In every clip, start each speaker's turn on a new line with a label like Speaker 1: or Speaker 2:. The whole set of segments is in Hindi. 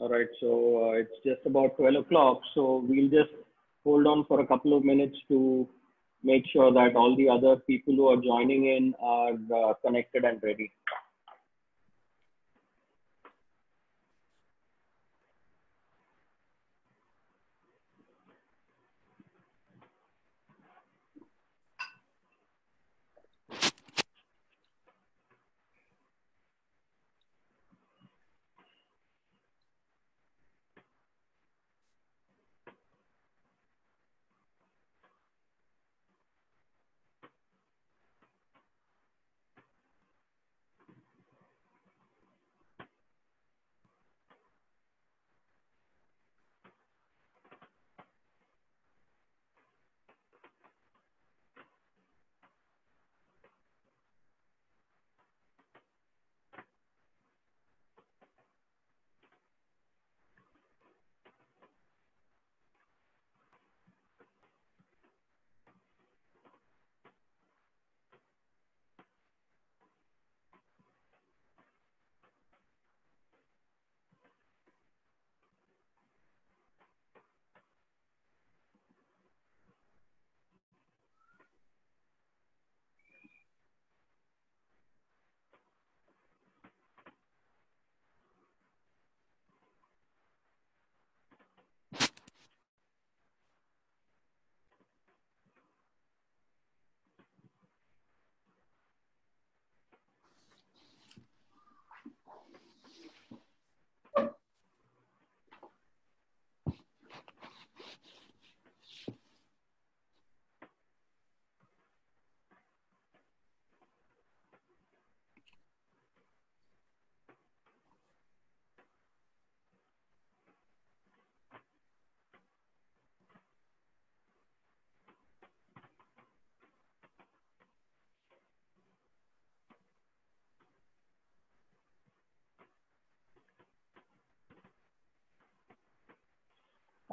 Speaker 1: All right, so uh, it's just about 12 o'clock, so we'll just hold on for a couple of minutes to make sure that all the other people who are joining in are uh, connected and ready.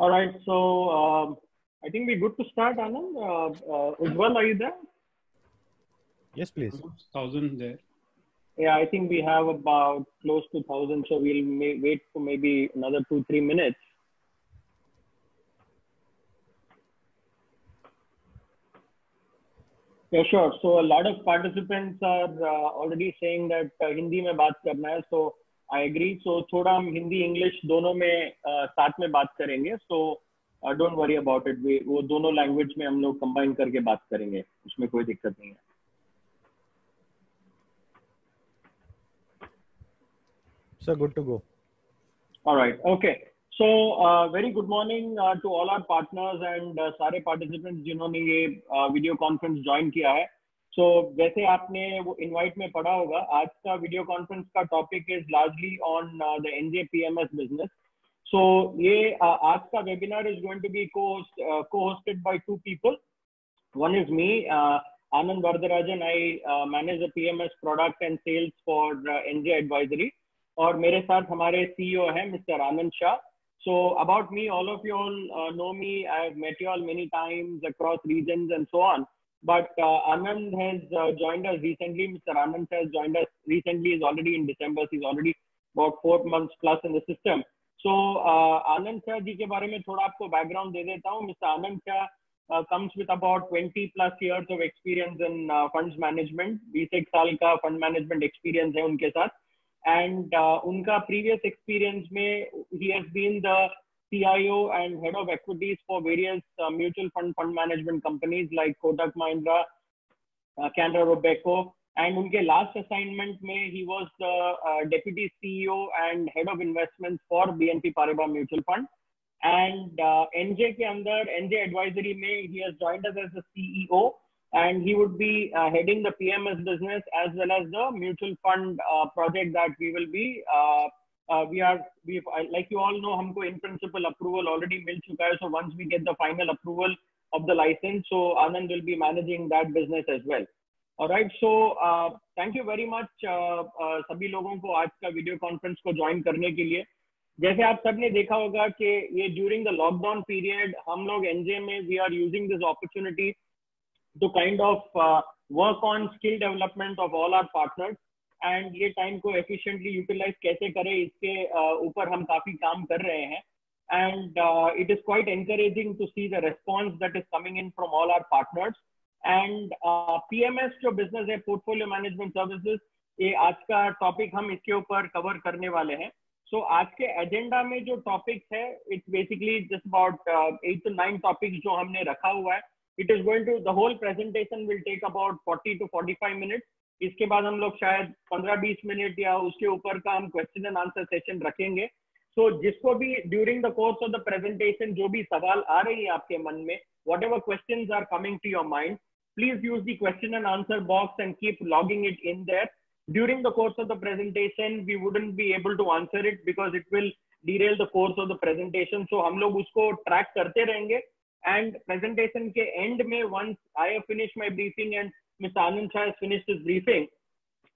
Speaker 1: All right. So um, I think we're good to start, Anand. Uh, uh, Ujwal, are you there?
Speaker 2: Yes, please. Thousand there.
Speaker 1: Yeah, I think we have about close to thousand, so we'll may- wait for maybe another two, three minutes. Yeah, sure. So a lot of participants are uh, already saying that uh, Hindi mein baat karna hai, so I agree so थोड़ा हम हिंदी इंग्लिश दोनों में uh, साथ में बात करेंगे so I don't worry about it वो दोनों लैंग्वेज में हम लोग कंबाइन करके बात करेंगे
Speaker 2: उसमें कोई दिक्कत नहीं है sir good to go
Speaker 1: alright okay so very good morning to all our partners and सारे पार्टिसिपेंट्स जिन्होंने ये वीडियो कॉन्फ्रेंस ज्वाइन किया है सो जैसे आपने वो इनवाइट में पढ़ा होगा आज का वीडियो कॉन्फ्रेंस का topic is largely on the NJ's business so ये uh, आज का webinar is going to be को hosted by two people one is me Anand Vardarajan, I uh, manage the PMS product and sales for uh, NJ advisory और मेरे साथ हमारे सीईओ e है mister Anand Shah so about me all of you all know me I have met you all many times across region and so on But uh, Anand has uh, joined us recently. Mr. Anand has joined us recently. Is already in December. He's already about four months plus in the system. So uh, Anand sir ji ke bare mein thoda aapko background de deta hu Mr. Anand sir uh, comes with about 20 plus years of experience in uh, funds management. 26 saal ka fund management experience hai unke sath And uh, unka previous experience mein he has been the CIO and head of equities for various uh, mutual fund fund management companies like Kotak Mahindra, uh, Canara Robeco. And his last assignment mein, he was the uh, deputy CEO and head of investments for BNP Paribas Mutual Fund. And NJ ke andar, NJ Advisory mein, he has joined us as the CEO and he would be uh, heading the PMS business as well as the mutual fund uh, project that we will be uh, uh, we are we like you all know हमको in principle approval already मिल चुका है so once we get the final approval of the license so Anand will be managing that business as well all right so uh, thank you very much uh, uh, सभी लोगों को आज का video conference को join करने के लिए जैसे आप सबने देखा होगा कि ये ड्यूरिंग द लॉकडाउन पीरियड हम लोग एनजे में we are using this opportunity to kind of work on skill development of all our partners and ये टाइम को एफिशिएंटली यूटिलाइज कैसे करें इसके ऊपर हम काफी काम कर रहे हैं and it is quite encouraging to see the response that is coming in from all our partners and PMS जो बिजनेस है पोर्टफोलियो मैनेजमेंट सर्विसेज ये आज का टॉपिक हम इसके ऊपर कवर करने वाले हैं सो so, आज के एजेंडा में जो टॉपिक्स है it's basically just about eight to nine topic जो हमने रखा हुआ है it is going to the whole presentation will take about forty to forty five minutes इसके बाद हम लोग शायद 15-20 मिनट या उसके ऊपर का हम क्वेश्चन एंड आंसर सेशन रखेंगे सो so, जिसको भी during the course of the presentation जो भी सवाल आ रही है आपके मन में whatever question are coming to your mind please use the question and answer box and keep logging it in that during the course of the presentation we wouldn't be able to answer it because it will detail the course of the presentation so हम लोग उसको ट्रैक करते रहेंगे एंड प्रेजेंटेशन के एंड में once I have finish my briefing and Mr. Anand Shah has finished his briefing,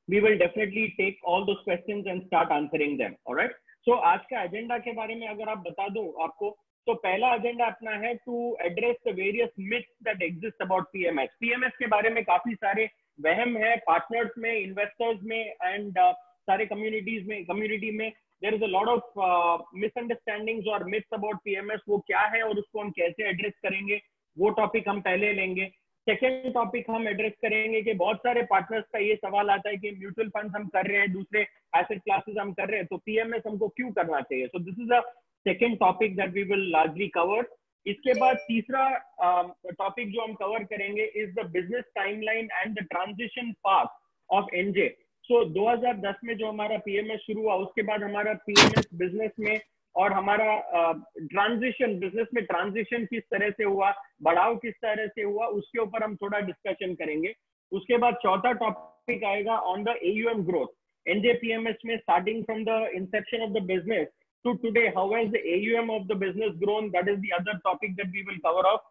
Speaker 1: we will definitely take all those questions and start answering them. All right. So आज का एजेंडा के बारे में अगर आप बता दो आपको तो पहला एजेंडा अपना है to address the various myths that exist about PMS PMS के बारे में काफी सारे वहम है पार्टनर्स में इन्वेस्टर्स में एंड uh, सारे कम्युनिटीज में कम्युनिटी में there is a lot of misunderstandings और मिथ्स अबाउट पीएमएस वो क्या है और उसको हम कैसे एड्रेस करेंगे वो टॉपिक हम पहले लेंगे सेकेंड टॉपिक हम एड्रेस करेंगे कि बहुत सारे पार्टनर्स का ये सवाल आता है कि म्यूचुअल फंड हम कर रहे हैं दूसरे एसेट क्लासेस हम कर रहे हैं तो पीएमएस हमको क्यों करना चाहिए so this is a second topic that we will largely cover इसके बाद तीसरा टॉपिक um, uh, जो हम कवर करेंगे is the business timeline and the transition path of NJ so 2010 में जो हमारा पीएमएस शुरू हुआ उसके बाद हमारा पीएमएस बिजनेस में और हमारा ट्रांजिशन बिजनेस में ट्रांजिशन किस तरह से हुआ बढ़ाव किस तरह से हुआ उसके ऊपर हम थोड़ा डिस्कशन करेंगे उसके बाद चौथा टॉपिक आएगा on the AUM growth NJ PMS में starting from the inception of the business to today how is the AUM of the business grown that is the other topic that we will cover of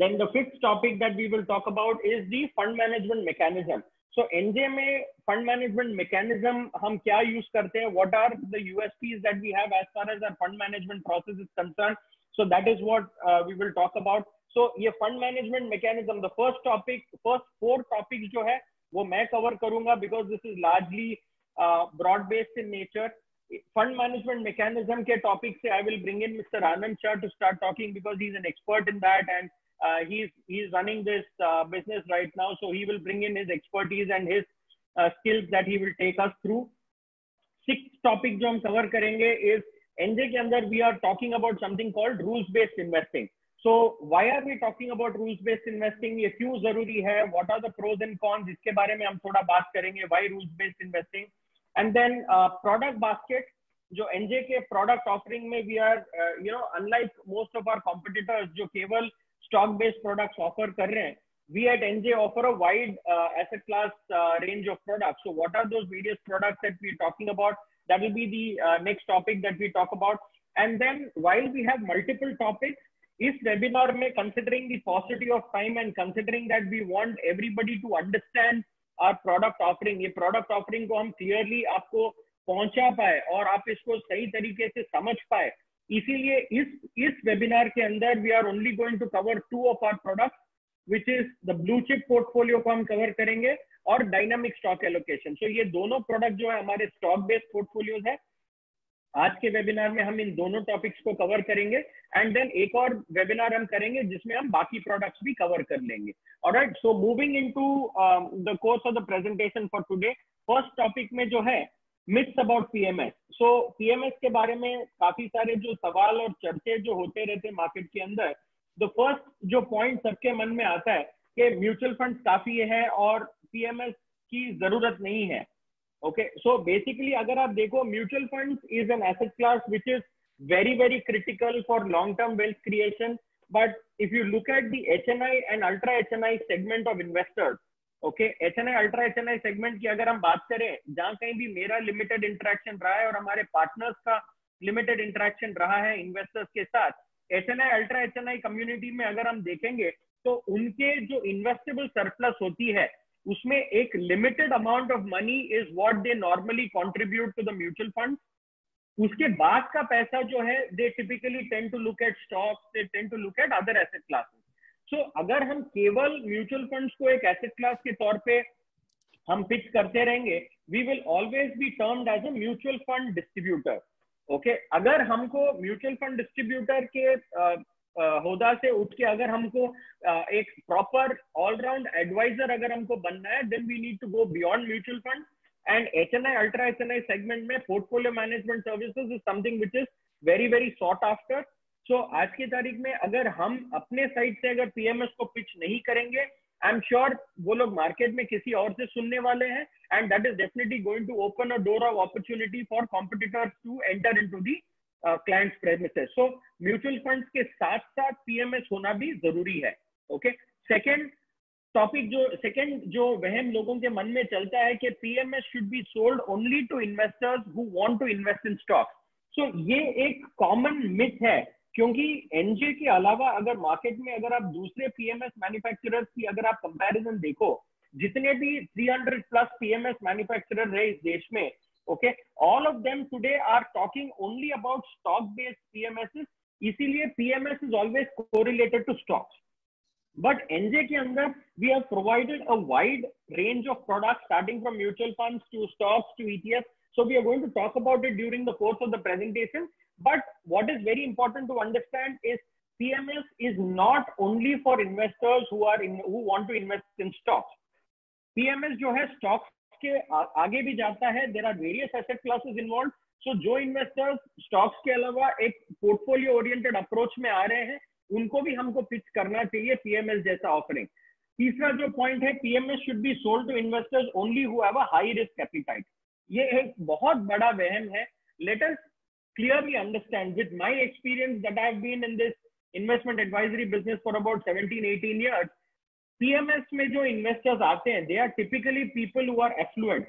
Speaker 1: then the fifth topic that we will talk about is the fund management mechanism so NJ में फंड मैनेजमेंट मैकेनिज्म हम क्या यूज करते हैं what are the USPs that we have as far as our fund management process is concern so that is what we will talk about so ये fund management mechanism the first topic first four topic जो है वो मैं कवर करूंगा because this is largely broad based in nature fund management mechanism के टॉपिक से I will bring in mister Anand Shah to start talking because he is an expert in that and Uh, he's he's running this uh, business right now, so he will bring in his expertise and his uh, skills that he will take us through. Sixth topic जो हम cover करेंगे is NJ के we are talking about something called rules based investing. So why are we talking about rules based investing? ये क्यों जरूरी है? What are the pros and cons? इसके बारे में हम थोड़ा बात करेंगे. Why rules based investing? And then uh, product basket जो एनजे के प्रोडक्ट ऑफरिंग में we are you know unlike most of our competitors जो केवल स्टॉक बेस्ड प्रोडक्ट्स ऑफर कर रहे हैं we at NJ offer a wide asset class range of products so what are those various products that we talking about that will be the next topic that we talk about and then while we have multiple topics इस वेबिनार में considering the positive of time and considering that we want everybody to understand our product offering ये प्रोडक्ट ऑफरिंग को हम क्लियरली आपको पहुंचा पाए और आप इसको सही तरीके से समझ पाए इसीलिए इस इस वेबिनार के अंदर we are only going to cover two of our product which is the blue chip portfolio को हम कवर करेंगे और डायनामिक स्टॉक एलोकेशन सो ये दोनों प्रोडक्ट जो है हमारे स्टॉक बेस्ड पोर्टफोलियोज है आज के वेबिनार में हम इन दोनों टॉपिक्स को कवर करेंगे एंड देन एक और वेबिनार हम करेंगे जिसमें हम बाकी प्रोडक्ट्स भी कवर कर लेंगे right so moving into the course of the presentation for today first topic में जो है myths about PMS so PMS के बारे में काफी सारे जो सवाल और चर्चे जो होते रहते मार्केट के अंदर द फर्स्ट जो पॉइंट सबके मन में आता है कि म्यूचुअल फंड काफी है और पीएमएस की जरूरत नहीं है ओके सो बेसिकली अगर आप देखो mutual fund is an asset class which is very very critical for long term wealth creation but if you look at the H N I and ultra H N I segment of investors okay H N I ultra H N I segment की अगर हम बात करें जहां कहीं भी मेरा लिमिटेड इंटरेक्शन रहा है और हमारे पार्टनर्स का लिमिटेड इंटरेक्शन रहा है इन्वेस्टर्स के साथ H N I ultra H N I community में अगर हम देखेंगे तो उनके जो इन्वेस्टेबल सरप्लस होती है उसमें एक limited amount of money is what they normally contribute to the mutual fund उसके बाद का पैसा जो है they typically tend to look at stocks they tend to look at other asset classes so so, अगर हम केवल म्यूचुअल फंड्स को एक एसेट क्लास के तौर पे हम पिक करते रहेंगे we will always be termed as a mutual fund distributor okay अगर हमको म्यूचुअल फंड डिस्ट्रीब्यूटर के होदा से उठ के अगर हमको एक प्रॉपर ऑलराउंड एडवाइजर अगर हमको बनना है then we need to go beyond mutual fund and H N I ultra H N I segment में portfolio management services is something which is very very sought after so so, आज की तारीख में अगर हम अपने साइड से अगर पीएमएस को पिच नहीं करेंगे आई एम श्योर वो लोग मार्केट में किसी और से सुनने वाले हैं and that is definitely going to open a door of opportunity for competitors to enter into the client premises so mutual fund के साथ साथ पीएमएस होना भी जरूरी है ओके सेकेंड टॉपिक जो सेकेंड जो वहम लोगों के मन में चलता है कि PMS should be sold only to investors who want to invest in stocks so ये एक कॉमन मिथ है क्योंकि एनजे के अलावा अगर मार्केट में अगर आप दूसरे पीएमएस मैन्युफैक्चरर्स की अगर आप कंपैरिजन देखो जितने भी 300 प्लस पीएमएस मैन्युफैक्चरर है इस देश में okay all of them today are talking only about stock based PMS इसीलिए PMS is always correlated to stocks but NJ के अंदर we have provided a wide range of product starting from mutual funds to stocks to ETF so we are going to talk about it during the course of the presentation But what is very important to understand is PMS is not only for investors who are in, who want to invest in stocks. PMS jo hai stocks ke aage bhi jata hai There are various asset classes involved. So jo investors stocks ke alawa ek portfolio oriented approach mein aa rahe hain unko bhi humko pitch karna chahiye PMS jaisa offering. तीसरा जो पॉइंट है PMS should be sold to investors only who have a high risk appetite ये एक बहुत बड़ा वहम है let clearly understand with my experience that I've been in this investment advisory business for about 17, 18 years, PMS में जो investors आते हैं, they are typically people who are affluent.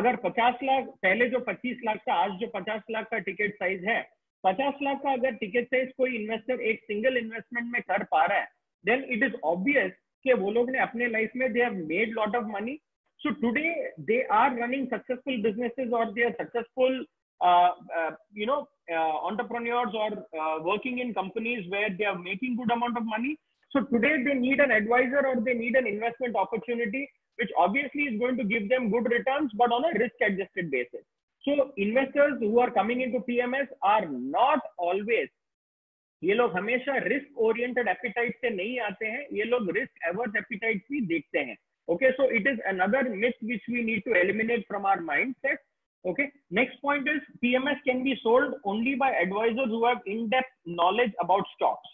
Speaker 1: अगर 50 लाख पहले जो 25 लाख था आज जो 50 लाख का ticket size है 50 लाख का अगर ticket size कोई investor एक single investment में कर पा रहा है then it is obvious कि वो लोग ने अपने life में they have made lot of money so today they are running successful businesses और they are successful uh, you know, uh, entrepreneurs or uh, working in companies where they are making good amount of money. So today they need an advisor or they need an investment opportunity, which obviously is going to give them good returns, but on a risk adjusted basis. So investors who are coming into PMS are not always ये लोग हमेशा रिस्क ओरिएंटेड एपिटाइट से नहीं आते हैं ये लोग रिस्क एवर्स एपिटाइट भी देखते हैं okay so it is another myth which we need to eliminate from our mind set Okay. Next point is PMS can be sold only by advisors who have in-depth knowledge about stocks.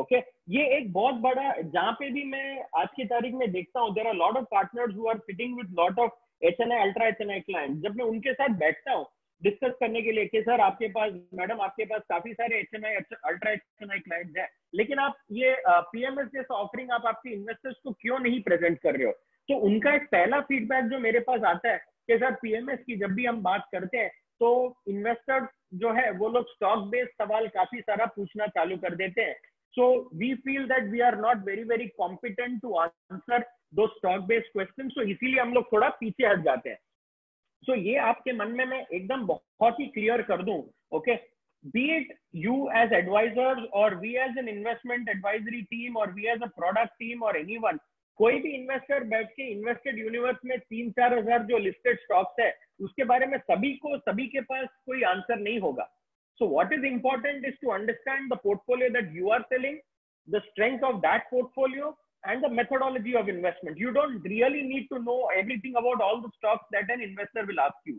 Speaker 1: okay? ye ek bahut bada jahan pe bhi main aaj ki tarikh mein dekhta hu there are lot of partners who are sitting with lot of H N I ultra H N I client जब मैं उनके डिस्कस करने के लिए कि सर आपके पास मैडम आपके पास काफी सारे H N I ultra H N I client है लेकिन आप ये पीएमएस जैसा ऑफरिंग आप आपके इन्वेस्टर्स को क्यों नहीं प्रेजेंट कर रहे हो तो उनका एक पहला फीडबैक जो मेरे पास आता है कि सर पीएमएस की जब भी हम बात करते हैं तो इन्वेस्टर जो है वो लोग स्टॉक बेस्ड सवाल काफी सारा पूछना चालू कर देते हैं so we feel that we are not very very competent to answer दो स्टॉक बेस्ड क्वेश्चन सो इसीलिए हम लोग थोड़ा पीछे हट जाते हैं सो so, ये आपके मन में मैं एकदम बहुत ही क्लियर कर दू okay be it you as advisor और we as an investment advisory team और we as a product team और एनी कोई भी इन्वेस्टर बैठ के इन्वेस्टेड यूनिवर्स में तीन चार हजार जो लिस्टेड स्टॉक्स है उसके बारे में सभी को सभी के पास कोई आंसर नहीं होगा so what is important is to understand the portfolio that you are selling the strength of that portfolio and the methodology of investment you don't really need to know everything about all the stocks that an investor will ask you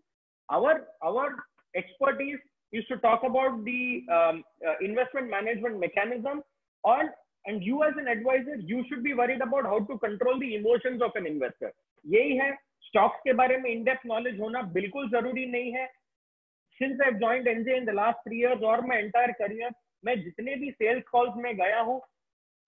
Speaker 1: our our expertise use to talk about the investment management mechanism और and you as an advisor you should be worried about how to control the emotions of an investor यही है स्टॉक्स के बारे में इनडेप्थ नॉलेज होना बिल्कुल जरूरी नहीं है since I joined NJ in the last three years और मैं एंटायर करियर मैं जितने भी सेल्स कॉल्स में गया हूँ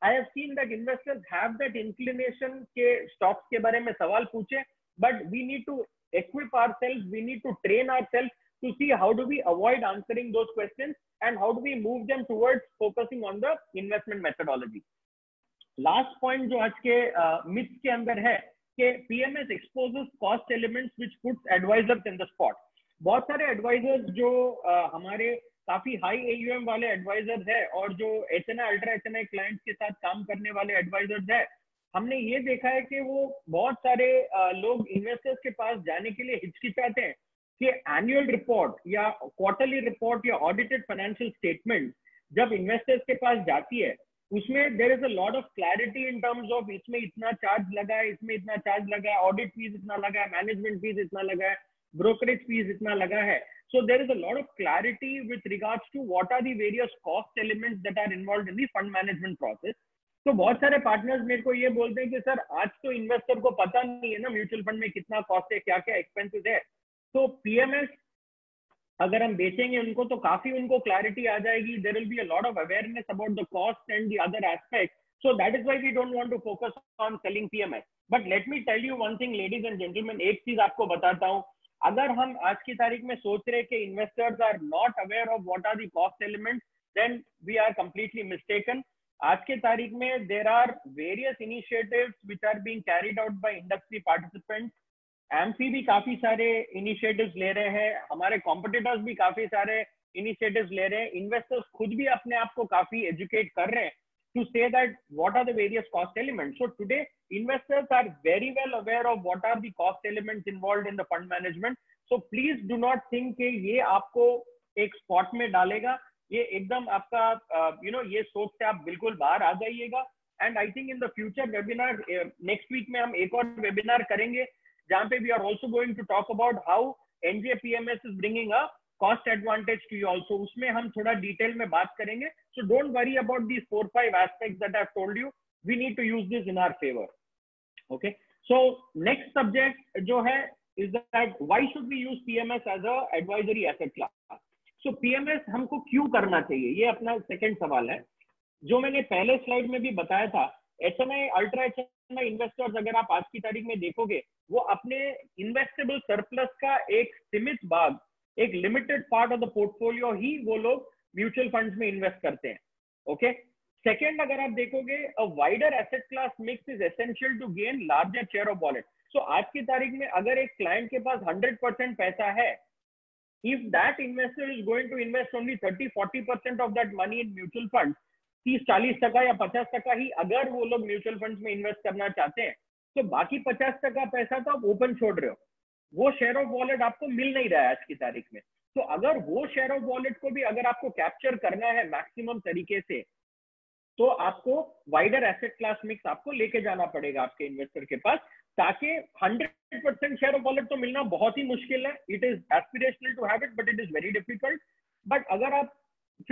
Speaker 1: I have seen that investors have that inclination के स्टॉक्स के बारे में सवाल पूछे but we need to equip are self we need to train are self to see how do we avoid answering those questions and how do we move them towards focusing on the investment methodology. Last point जो आज के मिथ uh, के अंदर है कि PMS exposes cost elements which puts advisors in the spot बहुत सारे एडवाइजर्स जो uh, हमारे काफी हाई एयूएम वाले एडवाइजर्स है और जो H N ultra H N clients के साथ काम करने वाले एडवाइजर्स है हमने ये देखा है कि वो बहुत सारे uh, लोग इन्वेस्टर्स के पास जाने के लिए हिचकिचाते हैं कि एनुअल रिपोर्ट या क्वार्टरली रिपोर्ट या ऑडिटेड फाइनेंशियल स्टेटमेंट जब इन्वेस्टर्स के पास जाती है उसमें there is a lot of clarity in terms of इसमें इतना चार्ज लगा है इसमें इतना चार्ज लगा है ऑडिट फीस इतना लगा है मैनेजमेंट फीस इतना लगा है ब्रोकरेज फीस इतना लगा है so there is a lot of clarity with regard to what are the various cost element that are involve in the fund management process तो बहुत सारे पार्टनर्स मेरे को ये बोलते हैं कि सर आज तो इन्वेस्टर को पता नहीं है ना म्यूचुअल फंड में कितना कॉस्ट है क्या क्या एक्सपेंसिस है तो पीएमएस अगर हम बेचेंगे उनको तो काफी उनको क्लैरिटी आ जाएगी there will be a lot of awareness about the cost and the other aspect so that is why we don't want to focus on selling PMS but let me tell you one thing ladies and gentleman एक चीज आपको बताता हूँ अगर हम आज की तारीख में सोच रहे कि investors are not aware of what are the cost element then we are completely mistaken आज के तारीख में there are various initiatives which are being carried out by industry participants AMC भी काफी सारे इनिशिएटिव्स ले रहे हैं हमारे कॉम्पिटिटर्स भी काफी सारे इनिशिएटिव्स ले रहे हैं इन्वेस्टर्स खुद भी अपने आप को काफी एजुकेट कर रहे हैं to say that what are the various cost element so today investors are very well aware of what are the cost elements involve in the fund management so please do not think के ये आपको एक स्पॉट में डालेगा ये एकदम आपका यू uh, नो ये सोच से आप बिल्कुल बाहर आ जाइएगा and I think in the future webinar next week में हम एक और वेबिनार करेंगे jahan pe we are also going to talk about how NJPMS is bringing a cost advantage to you also usme hum thoda detail mein baat karenge so don't worry about these four five aspects that i've told you we need to use this in our favor okay so next subject jo hai is that why should we use pms as a advisory asset class so pms हमको क्यों करना चाहिए ये अपना सेकंड सवाल है जो मैंने पहले स्लाइड में भी बताया था H N I ultra H N I investors अगर आप आज की तारीख में देखोगे वो अपने इन्वेस्टेबल सरप्लस का एक सीमित भाग एक limited part of the portfolio ही वो लोग म्यूचुअल फंड में इन्वेस्ट करते हैं ओके सेकेंड अगर आप देखोगे a wider asset class mix is essential to gain larger share of wallet so आज की तारीख में अगर एक क्लाइंट के पास हंड्रेड परसेंट पैसा है if that investor is going to invest only 30 40 percent of that money in mutual fund तीस चालीस टका या पचास टका ही अगर वो लोग म्यूचुअल फंड में इन्वेस्ट करना चाहते हैं तो बाकी पचास टका पैसा तो आप ओपन छोड़ रहे हो वो शेयर ऑफ वॉलेट आपको मिल नहीं रहा है आज की तारीख में तो अगर वो शेयर ऑफ वॉलेट को भी अगर आपको कैप्चर करना है मैक्सिमम तरीके से तो आपको वाइडर एसेट क्लास मिक्स आपको लेके जाना पड़ेगा आपके इन्वेस्टर के पास ताकि 100 परसेंट शेयर ऑफ वॉलेट तो मिलना बहुत ही मुश्किल है it is aspirational to have it but it is very difficult but अगर आप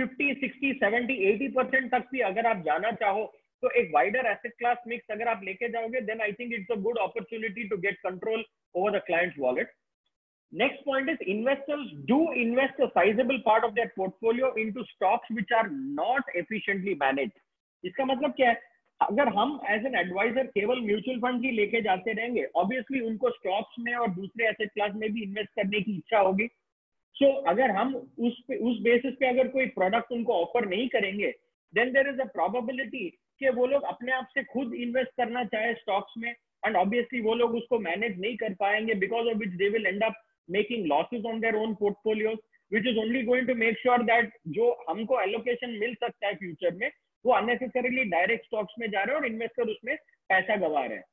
Speaker 1: 50, 60, 70, 80 परसेंट तक भी अगर आप जाना चाहो तो एक वाइडर एसेट क्लास मिक्स अगर आप लेके जाओगे then I think it's a good opportunity to get control over the clients wallet next point is investors do invest a sizable part of their portfolio into stocks which are not efficiently managed इसका मतलब क्या है अगर हम एज एन एडवाइजर केवल म्यूचुअल फंड ही लेके जाते रहेंगे ऑब्वियसली उनको स्टॉक्स में और दूसरे एसेट क्लास में भी इन्वेस्ट करने की इच्छा होगी सो so, अगर हम उस पे, उस बेसिस पे अगर कोई प्रोडक्ट उनको ऑफर नहीं करेंगे then there is a probability कि वो लोग अपने आप से खुद इन्वेस्ट करना चाहे स्टॉक्स में एंड ऑब्वियसली वो लोग उसको मैनेज नहीं कर पाएंगे because of which they will end up making losses on their own portfolio which is only going to make sure that जो हमको एलोकेशन मिल सकता है फ्यूचर में वो अननेसेसरीली डायरेक्ट स्टॉक्स में जा रहे हैं और इन्वेस्टर उसमें पैसा गवा रहे हैं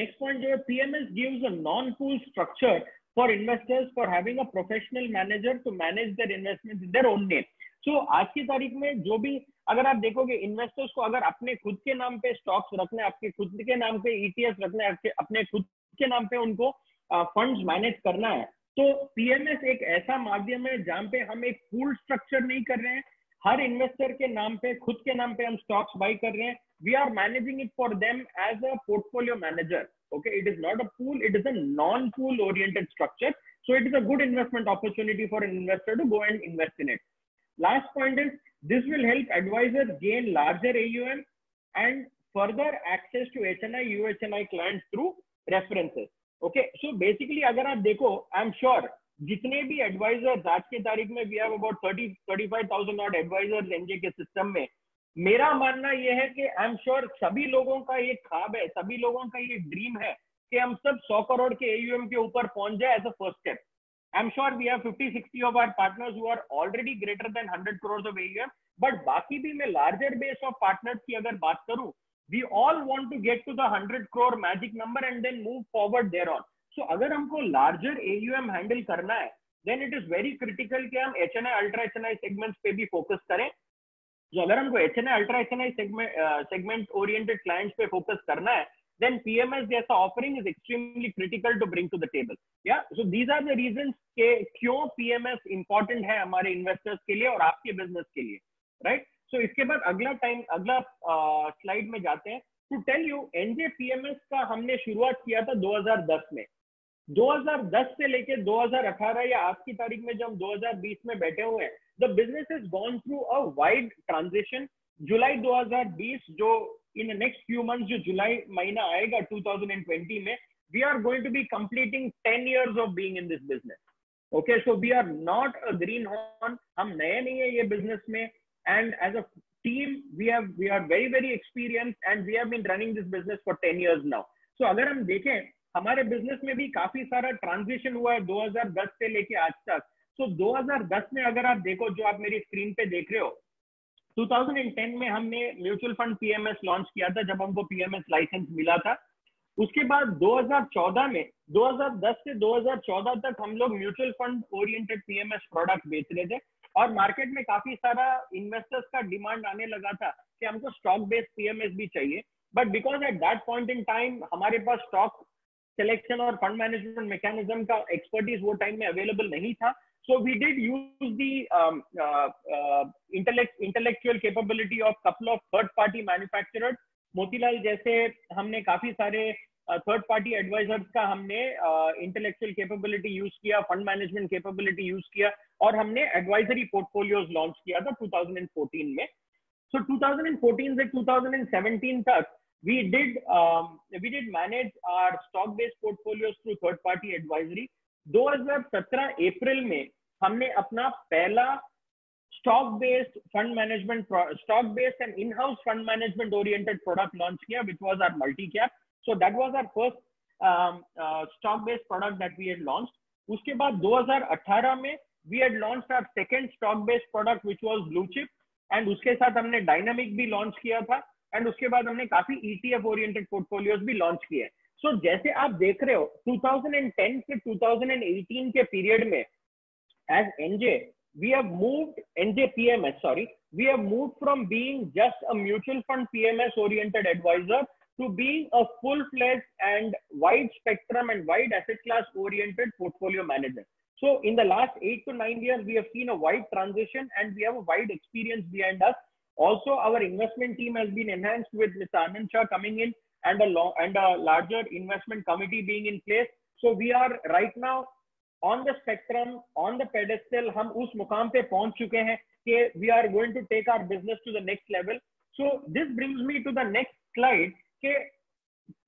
Speaker 1: नेक्स्ट पॉइंट जो है PMS gives a non pool structure for investors for having a professional manager to manage their investment in their own name so आज की तारीख में जो भी अगर आप देखोगे इन्वेस्टर्स को अगर अपने खुद के नाम पे स्टॉक्स रखना है आपके खुद के नाम पे ईटीएस e रखना है अपने खुद के नाम पे उनको फंड्स मैनेज करना है तो पीएमएस एक ऐसा माध्यम है जहां पे हम एक पूल स्ट्रक्चर नहीं कर रहे हैं हर इन्वेस्टर के नाम पे खुद के नाम पे हम स्टॉक्स बाई कर रहे हैं we are managing it for them as a portfolio manager okay it is not a pool it is a non pool oriented structure so it is a good investment opportunity for investor to go and invest in in Last point is this will help advisors gain larger AUM and further access to HNI, UHNI clients through references. Okay, so basically अगर आप देखो, I'm sure jitne bhi advisors aaj के tarikh mein we have about 30 35,000 odd advisors NJ के system mein mera manna ye hai ki I am sure सभी लोगों का ये ख्वाब है सभी लोगों का ये ड्रीम है कि हम सब 100 crore ke aum ke upar pahunch jaye as a first step I'm sure we have 50, 60 of our partners who are already greater than 100 crores of AUM. But बाकी भी मैं larger base of partners की अगर बात करूं, we all want to get to the 100 crore magic number and then move forward there on. So अगर हमको larger AUM handle करना है, then it is very critical कि हम HNI, ultra HNI segments पे भी focus करें. तो so अगर हमको HNI, ultra HNI segment, uh, segment oriented clients पे focus करना है, then PMS as a offering is extremely critical to bring to the table. Yeah, so these are the reasons के क्यों PMS important hai हमारे investors ke liye aur aapke business ke liye, right? So iske baad agla time agla uh, slide mein jaate hain. To tell you, NJ PMS ka humne shuruaat kiya tha 2010 mein. 2010 से लेके 2018 या आज की तारीख में जब 2020 में बैठे हुए हैं, the business has gone through a wide transition. जुलाई 2020 जो इन नेक्स्ट फ्यू मंथ जो जुलाई महीना आएगा 2020 में we are going to be completing 10 years of being in this business okay so we are not a green horn हम नए नहीं है ये बिजनेस में and as a team we have we are very very experience and we have been running this business for 10 years now so अगर हम देखें हमारे बिजनेस में भी काफी सारा ट्रांजिशन हुआ है दो हजार दस से लेके आज तक सो दो हजार दस में अगर आप देखो जो आप मेरी स्क्रीन पे देख रहे हो 2010 में हमने म्यूचुअल फंड पीएमएस लॉन्च किया था जब हमको पीएमएस लाइसेंस मिला था उसके बाद 2014 में 2010 से 2014 तक हम लोग mutual fund oriented PMS product बेच रहे थे और मार्केट में काफी सारा इन्वेस्टर्स का डिमांड आने लगा था कि हमको स्टॉक बेस्ड पीएमएस भी चाहिए but because at that point in time हमारे पास स्टॉक सिलेक्शन और फंड मैनेजमेंट मैकेनिज्म का एक्सपर्टीज वो टाइम में अवेलेबल नहीं था So we did use the um, uh, uh, intellect, intellectual capability of couple of third-party manufacturers. Motilal जैसे हमने काफी सारे थर्ड पार्टी एडवाइजर्स का हमने इंटेलेक्चुअल कैपेबिलिटी यूज किया फंड मैनेजमेंट कैपेबिलिटी यूज किया और हमने एडवाइजरी पोर्टफोलियोज लॉन्च किया था 2014 में सो so 2014 से 2017 तक we did um, we did manage our stock based portfolios through third party advisory 2017 अप्रैल में हमने अपना पहला stock based fund management stock based and in house fund management oriented product launch किया which was our multi cap so that was our first stock based product that we had launch उसके बाद 2018 में we had launch our second stock based product which was blue chip and उसके साथ हमने डायनामिक भी लॉन्च किया था एंड उसके बाद हमने काफी ईटीएफ ओरिएंटेड पोर्टफोलियोज भी लॉन्च किए हैं सो so, जैसे आप देख रहे हो 2010 से 2018 के पीरियड में as NJ we have moved NJ PMS, sorry, we have moved from being just a mutual fund PMS oriented advisor to being a full fledged and wide spectrum and wide asset class oriented portfolio manager. So, in the last eight to nine years, we have seen a wide transition and we have a wide experience behind us. Also, our investment team has been enhanced with Mr. Anand Shah coming in and a long and a larger investment committee being in place. So we are right now on the spectrum, on the pedestal. hum us muqam pe pahunch chuke hain कि we are going to take our business to the next level. So this brings me to the next slide ke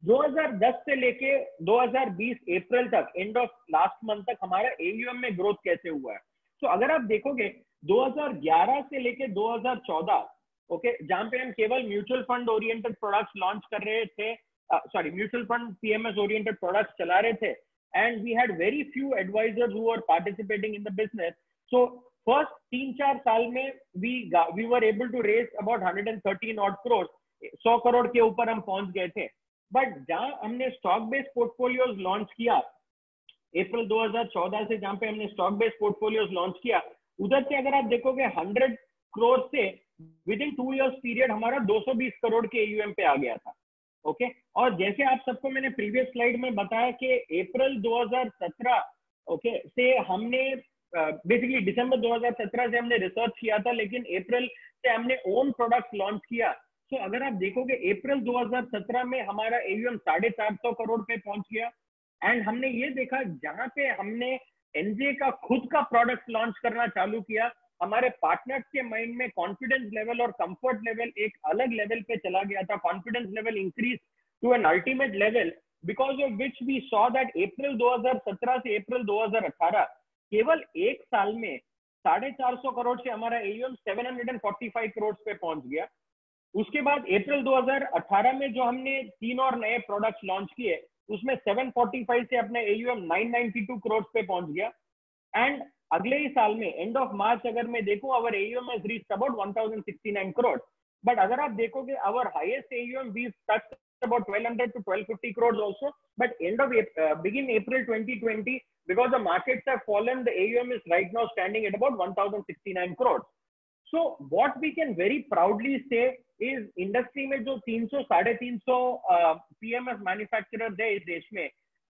Speaker 1: 2010 से लेके 2020 अप्रैल तक एंड ऑफ लास्ट मंथ तक हमारा एयूएम में ग्रोथ कैसे हुआ है तो so, अगर आप देखोगे 2011 से लेके 2014 ओके जहां पे हम केवल mutual fund oriented products launch कर रहे थे sorry mutual fund PMS oriented products चला रहे थे and we had very few advisors who are participating in the business so first तीन चार साल में we we were able to raise about hundred and thirteen odd crore सौ करोड़ के ऊपर हम पहुंच गए थे बट जहां हमने स्टॉक बेस्ड पोर्टफोलियोज लॉन्च किया अप्रैल 2014 से जहां पे हमने स्टॉक बेस्ड पोर्टफोलियोज लॉन्च किया उधर से अगर आप देखोगे हंड्रेड क्रोर से within two years period हमारा 220 करोड़ के एयूएम पे आ गया था ओके okay? और जैसे आप सबको मैंने प्रीवियस स्लाइड में बताया कि अप्रैल 2017 ओके okay, से हमने बेसिकली uh, दिसंबर 2017 से हमने रिसर्च किया था लेकिन अप्रैल से हमने ओन प्रोडक्ट लॉन्च किया सो so, अगर आप देखोगे अप्रैल 2017 में हमारा एयूएम साढ़े चार सौ करोड़ पे पहुंच गया एंड हमने ये देखा जहां पे हमने एनजे का खुद का प्रोडक्ट लॉन्च करना चालू किया हमारे पार्टनर्स के माइंड में कॉन्फिडेंस लेवल और कंफर्ट लेवल एक अलग लेवल पे चला गया था confidence level increase to an ultimate level because of which we saw that अप्रैल 2017 से अप्रैल 2018 केवल एक साल में साढ़े चार सौ करोड़ से हमारा एयूएम फाइव करोड़ पे पहुंच गया उसके बाद अप्रैल 2018 में जो हमने तीन और नए प्रोडक्ट लॉन्च किए उसमें 745 से अपने एयूएम 992 करोड़ पे पहुंच गया एंड अगले ही साल में एंड ऑफ मार्च अगर मैं देखूं our AUM has reached about 1069 crore but अगर आप देखोगे our highest AUM we touch about 1200 to 1250 crores also but end of april, uh, begin april 2020 because the markets have fallen the aum is right now standing at about 1069 crores so what we can very proudly say is industry में जो 300 साढ़े 300 पीएमएस मैन्युफैक्चरर है इस देश में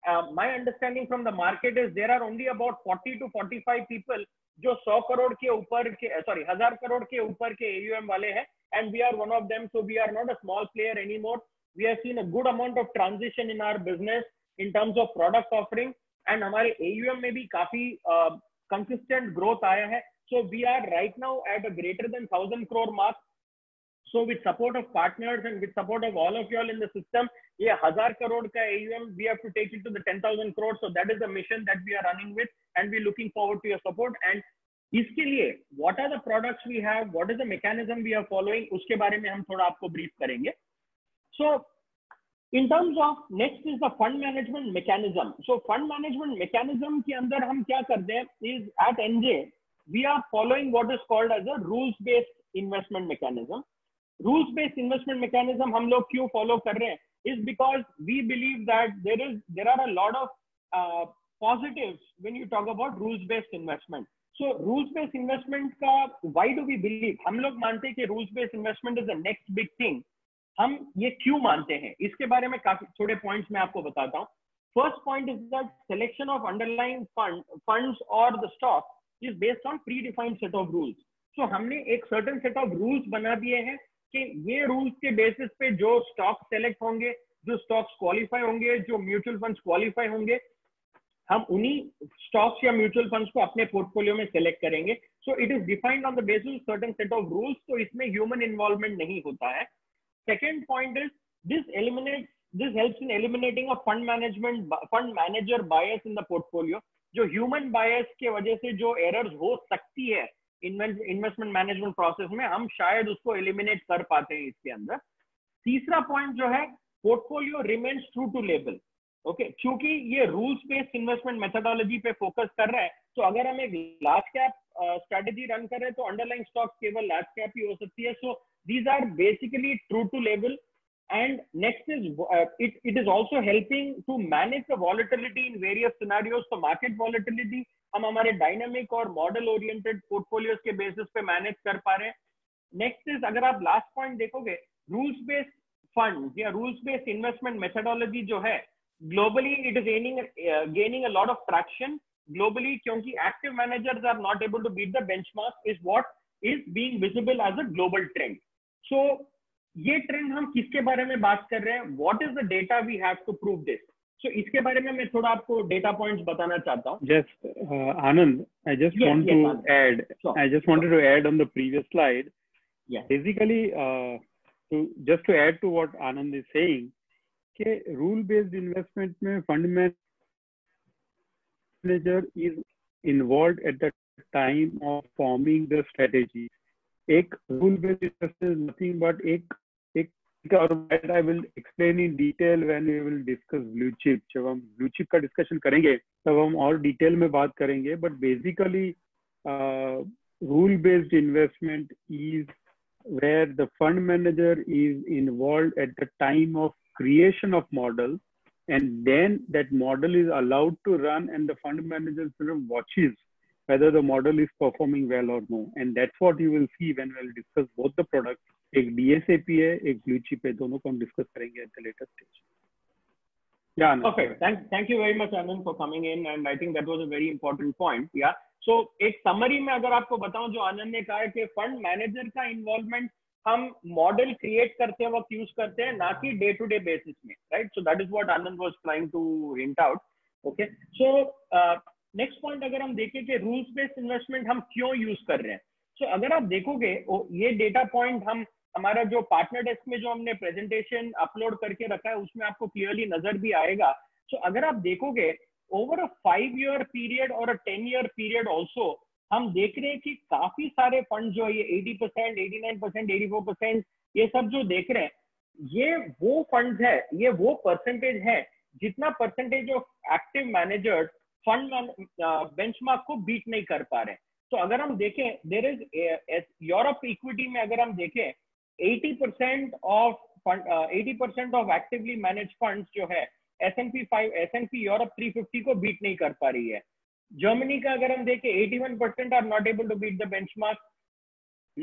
Speaker 1: my understanding from the market is there are only about forty to forty five people जो सौ करोड़ के ऊपर के सॉरी uh, हजार करोड़ के ऊपर के एयूएम वाले हैं and we are one of them so we are not a small player any more we have seen a good amount of transition in our business in terms of product offering and हमारे एयूएम में भी काफी कंसिस्टेंट uh, ग्रोथ आया है so we are right now at a greater than thousand crore mark so with support of partners and with support of all of you'll in the system ये हजार करोड़ का AUM we have to take it to the ten thousand crore so that is the mission that we are running with and we looking forward to your support and इसके लिए what are the products we have what is the mechanism we are following उसके बारे में हम थोड़ा आपको ब्रीफ करेंगे so in terms of next is the fund management mechanism so fund management mechanism के अंदर हम क्या करते हैं is at NJ we are following what is called as a rules based investment mechanism rules based investment mechanism हम लोग क्यों फॉलो कर रहे हैं is because we believe that there is there are a lot of positive when you talk about rules based investment so rules based investment का वाई डू वी बिलीव हम लोग मानते हैं कि rules based investment is the next big thing हम ये क्यों मानते हैं इसके बारे में काफी थोड़े पॉइंट्स मैं आपको बताता हूँ first point is is selection of underline fund fund और the stock is based on predefined set of rules so हमने एक सर्टन सेट ऑफ रूल्स बना दिए हैं कि ये रूल्स के बेसिस पे जो स्टॉक सेलेक्ट होंगे जो स्टॉक्स क्वालिफाई होंगे जो म्यूचुअल फंड्स क्वालिफाई होंगे हम उन्हीं स्टॉक्स या म्यूचुअल फंड्स को अपने पोर्टफोलियो में सेलेक्ट करेंगे so it is defined on the basis certain set of rules तो इसमें ह्यूमन इन्वॉल्वमेंट नहीं होता है second point is this eliminate this helps in eliminating a fund management fund manager bias in the portfolio जो ह्यूमन बायस के वजह से जो एरर्स हो सकती है इन्वेस्टमेंट मैनेजमेंट प्रोसेस में हम शायद उसको एलिमिनेट कर पाते हैं इसके अंदर तीसरा पॉइंट जो है portfolio remains true to label okay क्योंकि ये रूल्स बेस्ड इन्वेस्टमेंट मेथडोलॉजी पे फोकस कर रहा है तो अगर हम एक लार्ज कैप स्ट्रेटेजी रन कर रहे हैं तो अंडरलाइन स्टॉक केवल लार्ज कैप ही हो सकती है so these are basically true to label and next is uh, it, it is also helping to manage the volatility in various scenarios so market volatility हम हमारे डायनामिक और मॉडल ओरिएंटेड पोर्टफोलियोज के बेसिस पे मैनेज कर पा रहे हैं नेक्स्ट इज अगर आप लास्ट पॉइंट देखोगे रूल्स बेस्ड फंड या रूल्स बेस्ड इन्वेस्टमेंट मेथडोलॉजी जो है globally it is gaining gaining a lot of traction globally क्योंकि active managers are not able to beat the benchmark is what is being visible as a global trend so ये ट्रेंड हम किसके बारे में बात कर रहे हैं what is the data we have to prove this so इसके बारे में मैं थोड़ा आपको डेटा पॉइंट्स बताना चाहता हूँ
Speaker 2: just Anand I just want to add I just want to add on the previous slide basically just to add to what Anand is saying के रूल बेस्ड इन्वेस्टमेंट में fund manager is involve at the time of forming the strategy एक rule based investment nothing but एक और I will explain in detail when we will discuss blue chip. जब हम ब्लू चिप का डिस्कशन करेंगे तब हम और डिटेल में बात करेंगे but basically where the fund manager is involved at the time of creation of model and then that model is allowed to run and the fund manager sort of watches whether the model is performing well or no and that's what you will see when we'll discuss both the products एक डीएसएपी है एक ब्लू चिप है दोनों को हम डिस्कस करेंगे at the latest stage
Speaker 1: Yeah, Anand. perfect. Thank, thank you very much, Anand, for coming in, and I think that was a very important point. Yeah. So एक समरी में अगर आपको बताऊं जो आनंद ने कहा है कि फंड मैनेजर का इन्वॉल्वमेंट हम मॉडल क्रिएट करते वक्त यूज करते हैं ना कि डे टू डे बेसिस में right so that is what Anand was trying to hint out okay so next point अगर हम देखें कि रूल्स बेस्ड इन्वेस्टमेंट हम क्यों यूज कर रहे हैं सो so, अगर आप देखोगे ये डेटा पॉइंट हम हमारा जो पार्टनर डेस्क में जो हमने प्रेजेंटेशन अपलोड करके रखा है उसमें आपको क्लियरली नजर भी आएगा सो so, अगर आप देखोगे over a five year period और a ten year period also हम देख रहे हैं कि काफी सारे फंड जो है ये eighty percent eighty nine percent eighty four percent ये सब जो देख रहे हैं ये वो फंड है ये वो परसेंटेज है जितना percentage of active manager fund benchmark को बीट नहीं कर पा रहे तो अगर हम देखें देर इज यूरोप इक्विटी में अगर हम देखें 80% of fund eighty percent of actively manage fund जो है S N P five S N P Europe three fifty को बीट नहीं कर पा रही है जर्मनी का अगर हम देखें eighty one percent are not able to beat the benchmark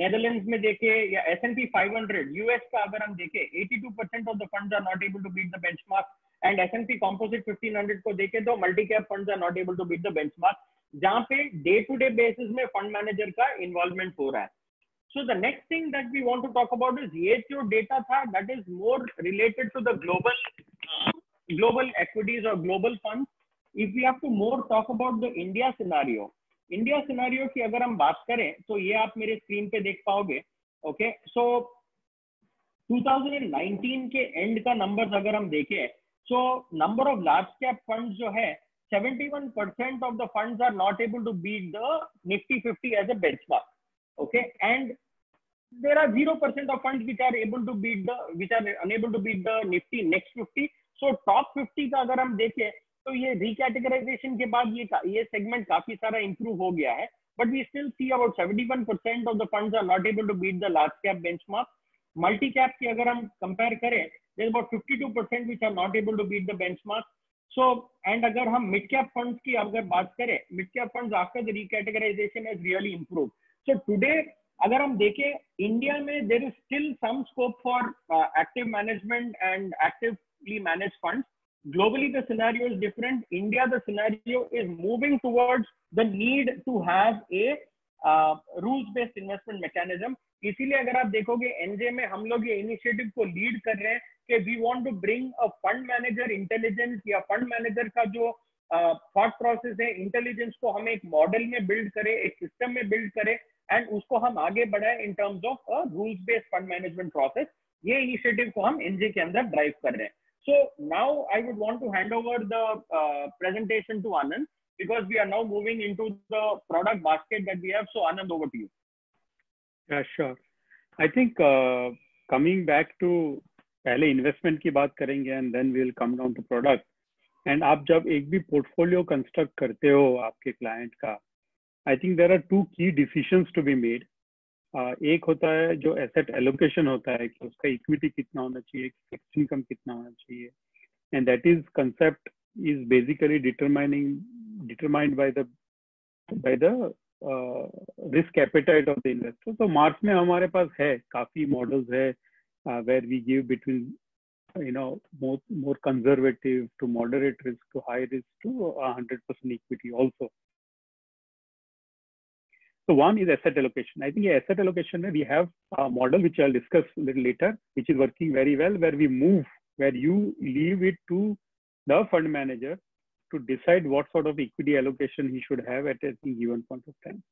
Speaker 1: Netherland में देखे या S N P five hundred US का अगर हम देखें eighty two percent of the fund are not able to beat the benchmark and S N P composite fifteen hundred को देखे तो multi cap fund are not able to beat the benchmark जहां पे डे टू डे बेसिस में फंड मैनेजर का इन्वॉल्वमेंट हो रहा है So the next thing that we want to talk about is AHO data tha, that is more related to the global global equities or global funds. If we have to more talk about the India scenario, India scenario ki agar hum baat kare to ye aap mere screen pe dekh paoge okay so 2019 ke end ka numbers agar hum dekhe so number of large cap funds jo hai 71% of the funds are not able to beat the Nifty 50 as a benchmark. Okay, and there are 0% of funds which are able to beat the which are unable to beat the nifty next 50 so top 50 का अगर हम देखें तो ये रिकैटेगराइजेशन के बाद ये ये सेगमेंट काफी सारा इंप्रूव हो गया है but we still see about 71% of the funds are not able to beat the large cap benchmark multi cap की अगर हम कंपेयर करें there about 52% which are not able to beat the benchmark so and अगर हम मिड कैप फंड्स की अगर बात करें mid cap funds after the recategorisation has really improved so today अगर हम देखें इंडिया में there is still some scope for active management and actively manage fund globally the scenario is different India the scenario is moving towards the need to have a rules based investment mechanism इसीलिए अगर आप देखोगे एनजे में हम लोग ये इनिशिएटिव को लीड कर रहे हैं कि we want to bring a fund manager intelligence या फंड मैनेजर का जो थॉट uh, प्रोसेस है इंटेलिजेंस को हम एक मॉडल में बिल्ड करें एक सिस्टम में बिल्ड करें एंड उसको हम आगे बढ़ाए in terms of rules based fund management process ये इनिशिएटिव को हम एनजे के अंदर ड्राइव कर रहे हैं so now I would want to hand over the presentation to Anand because we are now moving in the product basket that we have so anand over to you
Speaker 2: sure I think coming back to पहले इन्वेस्टमेंट की बात करेंगे and then we will come down to product and आप जब एक भी पोर्टफोलियो कंस्ट्रक्ट करते हो आपके क्लाइंट का I think there are two key decision to be made एक होता है जो एसेट एलोकेशन होता है कि उसका इक्विटी कितना होना चाहिए फिक्स इनकम कितना होना चाहिए and that is concept is basically determining determined by the by the risk appetite of the investor तो मार्च में हमारे पास है काफी मॉडल्स है where we give between you know more more conservative to moderate risk to high risk to 100% equity also so one is asset allocation. I think asset allocation, we have a model which I'll discuss a little later, which is working very well, where we move, where you leave it to the fund manager to decide what sort of equity allocation he should have at a given point of time.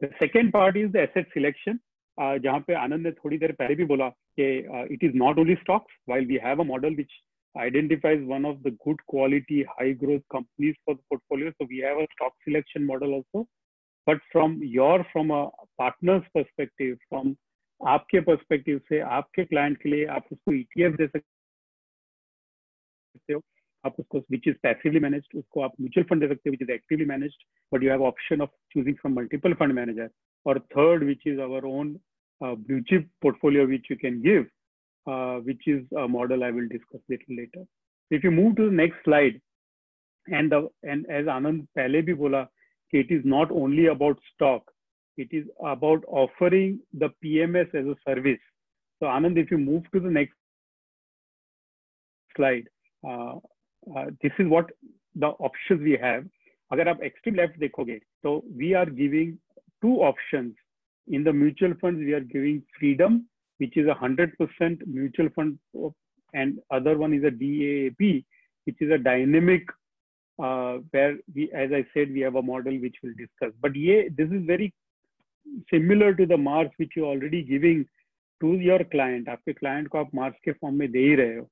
Speaker 2: The second part is the asset selection. Uh, जहाँ पे आनंद ने थोड़ी देर पहले भी बोला कि identifies one of the good quality high growth companies for the portfolio so we have a stock selection model also but from your from a partner's perspective from aapke perspective say aapke client ke liye aap usko etf de sakte which is passively managed usko aap mutual fund which is actively managed but you have option of choosing from multiple fund manager or third which is our own uh, blue chip portfolio which you can give uh, which is a model I will discuss little later. If you move to the next slide, and the, and as Anand पहले भी बोला it is not only about stock, it is about offering the PMS as a service. So Anand, if you move to the next slide, uh, uh, this is what the options we have. अगर आप extreme left देखोगे, so we are giving two options in the mutual funds. We are giving freedom which is a 100% mutual fund and other one is a daap which is a dynamic uh, where we as i said we have a model which we'll discuss but yeah this is very similar to the marks which you're already giving to your client after client ko aap marks ke form mein de rahe ho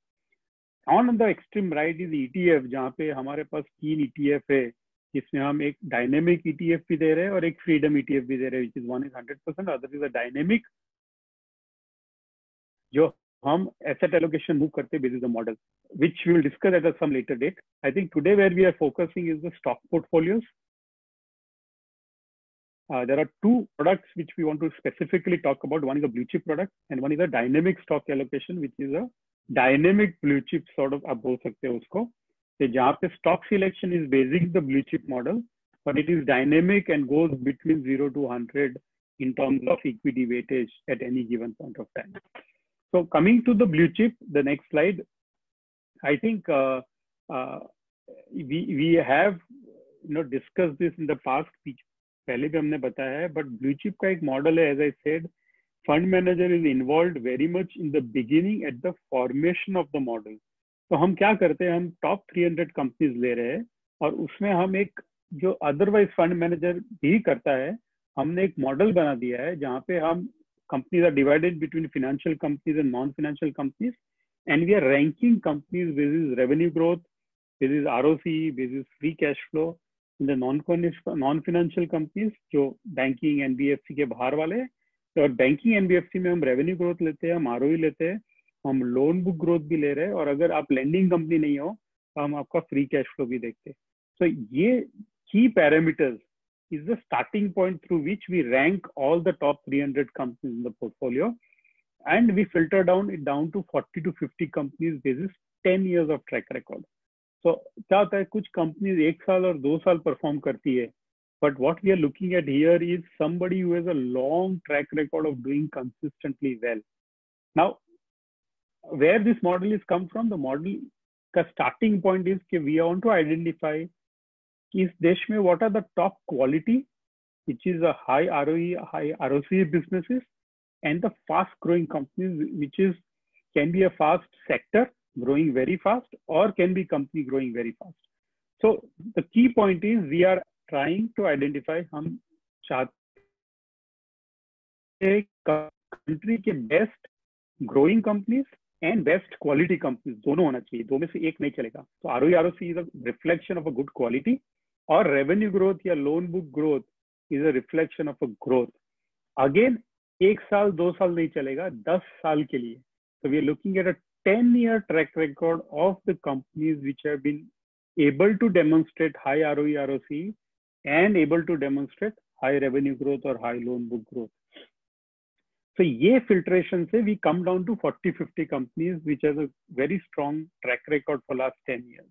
Speaker 2: on the extreme right is etf jahan pe hamare pas teen etf hai jisme hum ek dynamic etf bhi de rahe hain aur ek freedom etf bhi de rahe hain which is one is 100% other is a dynamic जो हम एसेट एलोकेशन मूव करते uh, हैं basis model which we will discuss at some later date I think today where we are focusing is the stock portfolios there are two products which we want to specifically talk about one is a blue product and one is a dynamic stock allocation which is a dynamic blue sort of आप बोल सकते हो उसको तो जहां पे stock selection is basic the blue chip model but it is dynamic and goes between zero to hundred in terms of equity weightage at any given point of time So coming to the blue chip, the next slide, I think uh, uh, we we have you know discussed this in the past. pehle bhi humne bataya hai but blue chip ka ek model hai as i said fund manager is involved very much in the beginning at the formation of the model तो हम क्या करते हैं हम टॉप 300 कंपनीज ले रहे हैं और उसमें हम एक जो अदरवाइज फंड मैनेजर भी करता है हमने एक मॉडल बना दिया है जहाँ पे हम companies are divided between financial companies and non-financial companies. And we are ranking companies basis revenue growth, basis ROC, basis free cash flow. In the non-financial companies, जो banking, एनबीएफसी के बाहर वाले हैं और बैंकिंग एनबीएफसी में हम रेवेन्यू ग्रोथ लेते हैं हम आर लेते हैं हम लोन बुक ग्रोथ भी ले रहे हैं और अगर आप लैंडिंग कंपनी नहीं हो तो हम आपका फ्री कैश फ्लो भी देखते हैं सो so, ये key parameters is the starting point through which we rank all the top 300 companies in the portfolio and we filter down it down to 40 to 50 companies basis 10 years of track record so kuch companies ek saal or do saal perform karti hai but what we are looking at here is somebody who has a long track record of doing consistently well now where this model is come from the model ka starting point is ke we want to identify कि इस देश में what are the top quality which is a high ROE high ROC businesses and the fast growing companies which is can be a fast sector growing very fast और can be company growing very fast so the key point is we are trying to identify हम चाहते कंट्री के best growing companies and best quality companies दोनों होना चाहिए दो में से एक नहीं चलेगा तो R O R O C is a reflection of a good quality or revenue growth या loan book growth is a reflection of a growth. Again, एक साल दो साल नहीं चलेगा दस साल के लिए so we are looking at a 10 year track record of the companies which have been able to demonstrate high ROE ROC and able to demonstrate high revenue growth or high loan book growth so ye filtration say we come down to 40 50 companies which has a very strong track record for last 10 years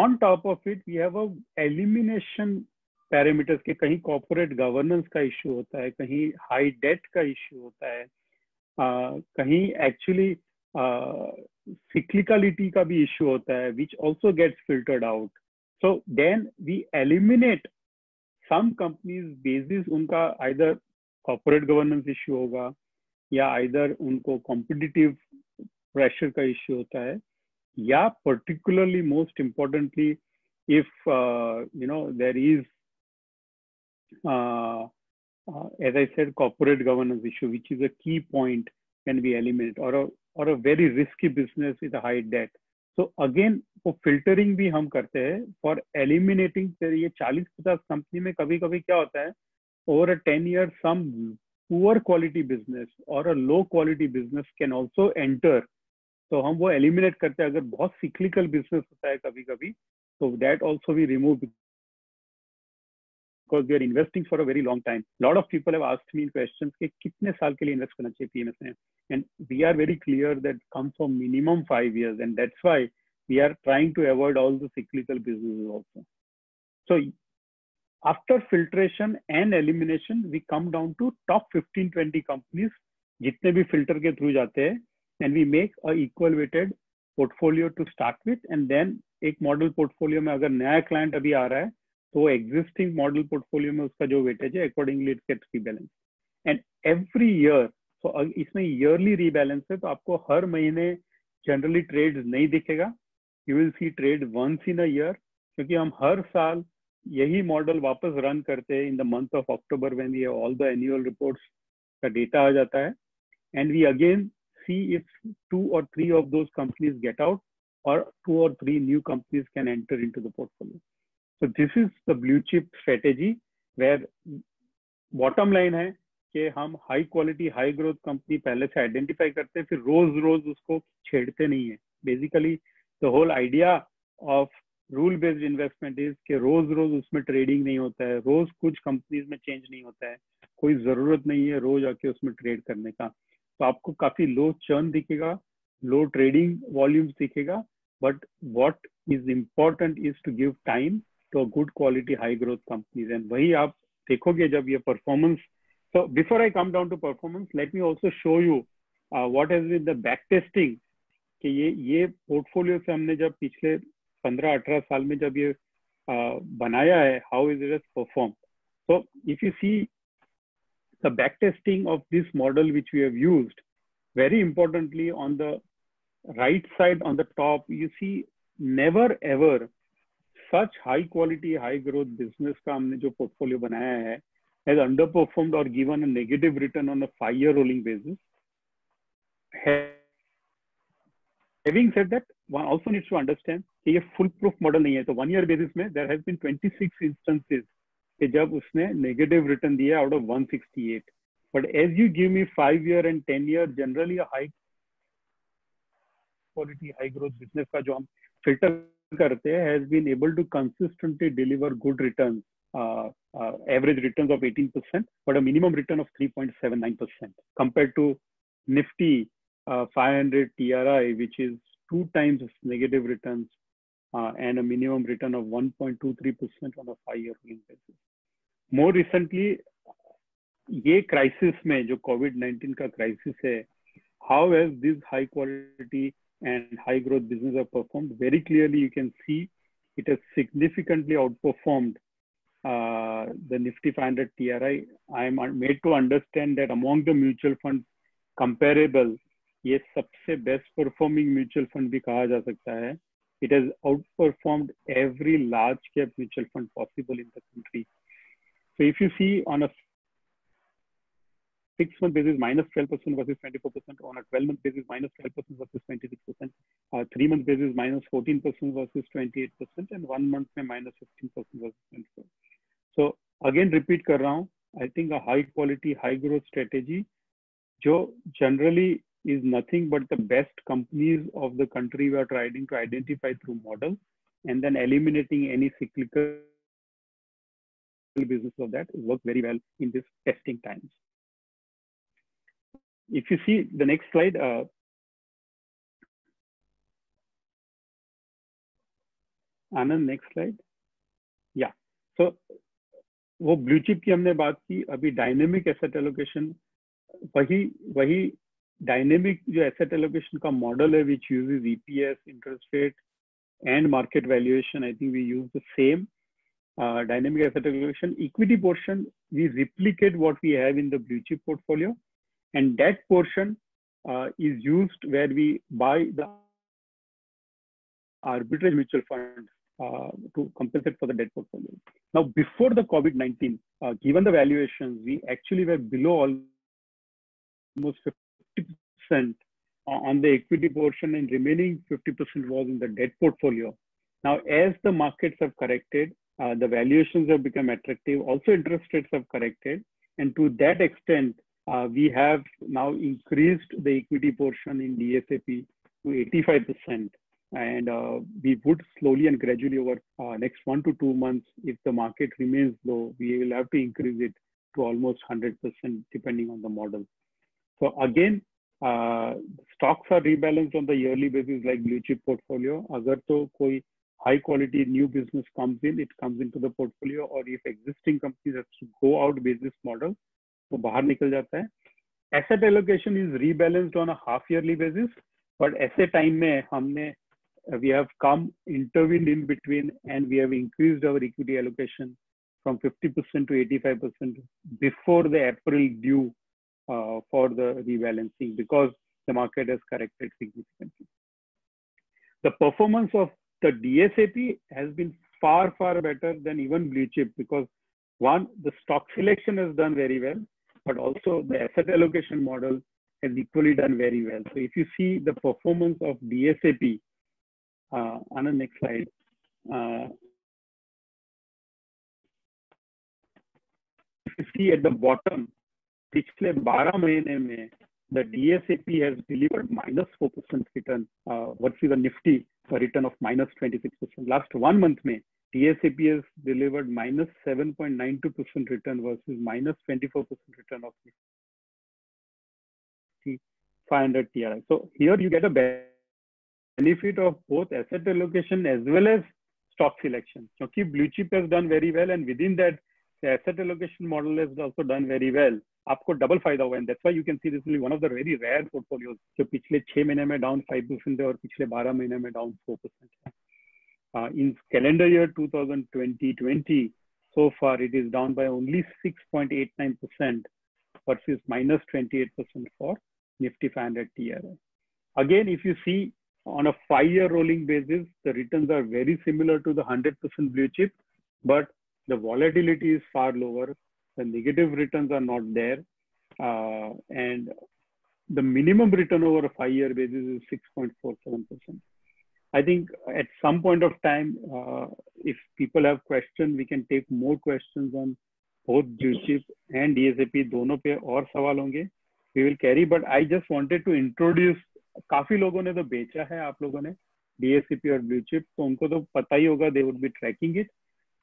Speaker 2: on top of it we have a elimination parameters के कहीं कॉर्पोरेट गवर्नेंस का इश्यू होता है कहीं हाई डेट का इश्यू होता है uh, कहीं एक्चुअली सिक्लिकलिटी का भी इश्यू होता है which also gets filtered out so then we eliminate some companies basis उनका आइदर कॉर्पोरेट गवर्नेंस इश्यू होगा या आइदर उनको कॉम्पिटिटिव प्रेशर का इश्यू होता है yeah particularly most importantly if uh, you know there is uh, uh, as i said corporate governance issue which is a key point can be eliminated or a or a very risky business with a high debt so again वो फिल्टरिंग भी हम करते हैं फॉर एलिमिनेटिंग ये चालीस पचास कंपनी में कभी कभी क्या होता है over a ten year some poor quality business और a low quality business can also enter तो हम वो एलिमिनेट करते हैं अगर बहुत सिक्लिकल बिजनेस होता है कभी कभी तो that also we remove because we are investing for a very long time lot of people have asked me question कि कितने साल के लिए इन्वेस्ट करना चाहिए पीएमएस में and we are very clear that come for minimum five year and that's why we are trying to avoid all the cyclical business also so after filtration and elimination we come down to top fifteen twenty companies जितने भी फिल्टर के थ्रू जाते हैं and we make a equal weighted portfolio to start with and then एक मॉडल पोर्टफोलियो में अगर नया क्लाइंट अभी आ रहा है तो एग्जिस्टिंग मॉडल पोर्टफोलियो में उसका जो वेटेज है accordingly it gets rebalance and every year तो इसमें ईयरली रीबैलेंस है तो आपको हर महीने जनरली ट्रेड नहीं दिखेगा you will see trade once in a year क्योंकि हम हर साल यही मॉडल वापस रन करते हैं in the month of October when ये ऑल द एनुअल रिपोर्ट्स का डेटा आ जाता है and we again see if two or three of those companies get out or two or three new companies can enter into the portfolio. So this is the blue chip strategy where bottom line है कि हम high quality high growth company पहले से आइडेंटिफाई करते हैं फिर रोज रोज उसको छेड़ते नहीं है basically the whole idea of rule based investment is के रोज रोज उसमें ट्रेडिंग नहीं होता है रोज कुछ कंपनीज में चेंज नहीं होता है कोई जरूरत नहीं है रोज आके उसमें ट्रेड करने का तो आपको काफी लो चर्न दिखेगा लो ट्रेडिंग वॉल्यूम्स दिखेगा but what is important is to give time to a good quality high growth companies and वही आप देखोगे जब ये परफॉर्मेंस तो before I come down to performance let me also show you what is with the back testing कि ये ये पोर्टफोलियो से हमने जब पिछले 15-18 साल में जब ये uh, बनाया है how is it perform so if you see the backtesting of this model which we have used, very importantly on the right side on the top, you see never ever such high quality, high growth business का हमने portfolio बनाया है has underperformed or given a negative return on a five year rolling basis. Having said that, one also needs to understand this is full proof model So, one year basis there has been 26 instances कि जब उसने नेगेटिव रिटर्न दिया out of 168 but as you give me five year and ten year generally high quality high growth business का जो हम फिल्टर करते हैं has been able to consistently deliver good return average return of 18 percent but a minimum return of 3.79 percent compare to Nifty five hundred T R I which is two times negative return Uh, and a minimum return of 1.23% on a five-year rolling basis. More recently, ye crisis mein, jo COVID-19 crisis how has this high quality and high growth business performed? Very clearly, you can see it has significantly outperformed uh, the Nifty 500 TRI. I am made to understand that among the mutual funds comparable, ye sabse best performing mutual fund bhi kaha ja sakta it has outperformed every large cap mutual fund possible in the country. So if you see on a six month basis, minus 12% versus 24%, on a 12 month basis, minus 12% versus 26%, uh, three month basis, minus 14% versus 28%, and one month, minus 15% versus 24 So again, repeat kar I think a high quality, high growth strategy, Joe generally is nothing but the best companies of the country we are trying to identify through models and then eliminating any cyclical business of that work very well in this testing times. If you see the next slide, uh, Anand next slide. Yeah, so वो blue chip की हमने बात की अभी डायनेमिक एसेट एलोकेशन वही वही Dynamic जो एसेट एलोकेशन का मॉडल है which use EPS interest rate and market valuation I think we use the asset allocation equity portion we replicate what we have in the blue chip portfolio and that portion uh, is used where we buy the arbitrage mutual fund uh, to compensate for the debt portfolio now before the covid-19 uh, given the valuations we actually were below almost percent uh, on the equity portion and remaining 50% was in the debt portfolio. Now, as the markets have corrected, uh, the valuations have become attractive. Also, interest rates have corrected. And to that extent, uh, we have now increased the equity portion in DSAP to 85%. And uh, we would slowly and gradually over uh, next one to two months, if the market remains low, we will have to increase it to almost 100% depending on the model. So again, uh, stocks are rebalanced on the yearly basis like blue chip portfolio अगर तो कोई high quality new business comes in it comes into the portfolio or if existing companies have to go out business model तो बाहर निकल जाता है asset allocation is rebalanced on a half yearly basis but ऐसे time we have come intervened in between and we have increased our equity allocation from 50% to 85% before the April due uh, for the rebalancing because the market has corrected significantly. The performance of the DSAP has been far, far better than even blue chip because one, the stock selection has done very well, but also the asset allocation model has equally done very well. So if you see the performance of DSAP uh, on the next slide, uh, if you see at the bottom, पिछले 12 महीने में the DSAP has delivered minus 4% return uh, versus the Nifty a return of minus 26%. Last one month में DSAP has delivered minus 7.92% return versus minus 24% return of Nifty 500 TRI. So here you get a benefit of both asset allocation as well as stock selection. क्योंकि blue chip has done very well and within that the asset allocation model has also done very well. आपको डबल फायदा हुआ है that's why you can see this will one of the very rare portfolios जो पिछले छह महीने में डाउन फाइव परसेंट है और पिछले बारह महीने में डाउन फोर परसेंट है in uh, calendar year 2020 so far it is down by only 6.89% versus minus 28% for Nifty 500 TRI. Again, if you see on a five-year rolling basis, the returns are very similar to the 100% blue chip, but the volatility is far lower the negative returns are not there uh, and the minimum return over a five year basis is 6.47% i think at some point of time uh, if people have questions we can take more questions on both Juship and DSAP dono pe aur sawal honge we will carry but i just wanted to introduce काफी लोगों ने तो बेचा है आप लोगों ने डीएससीपी और ब्लू चिप तो उनको तो पता ही होगा they would be tracking it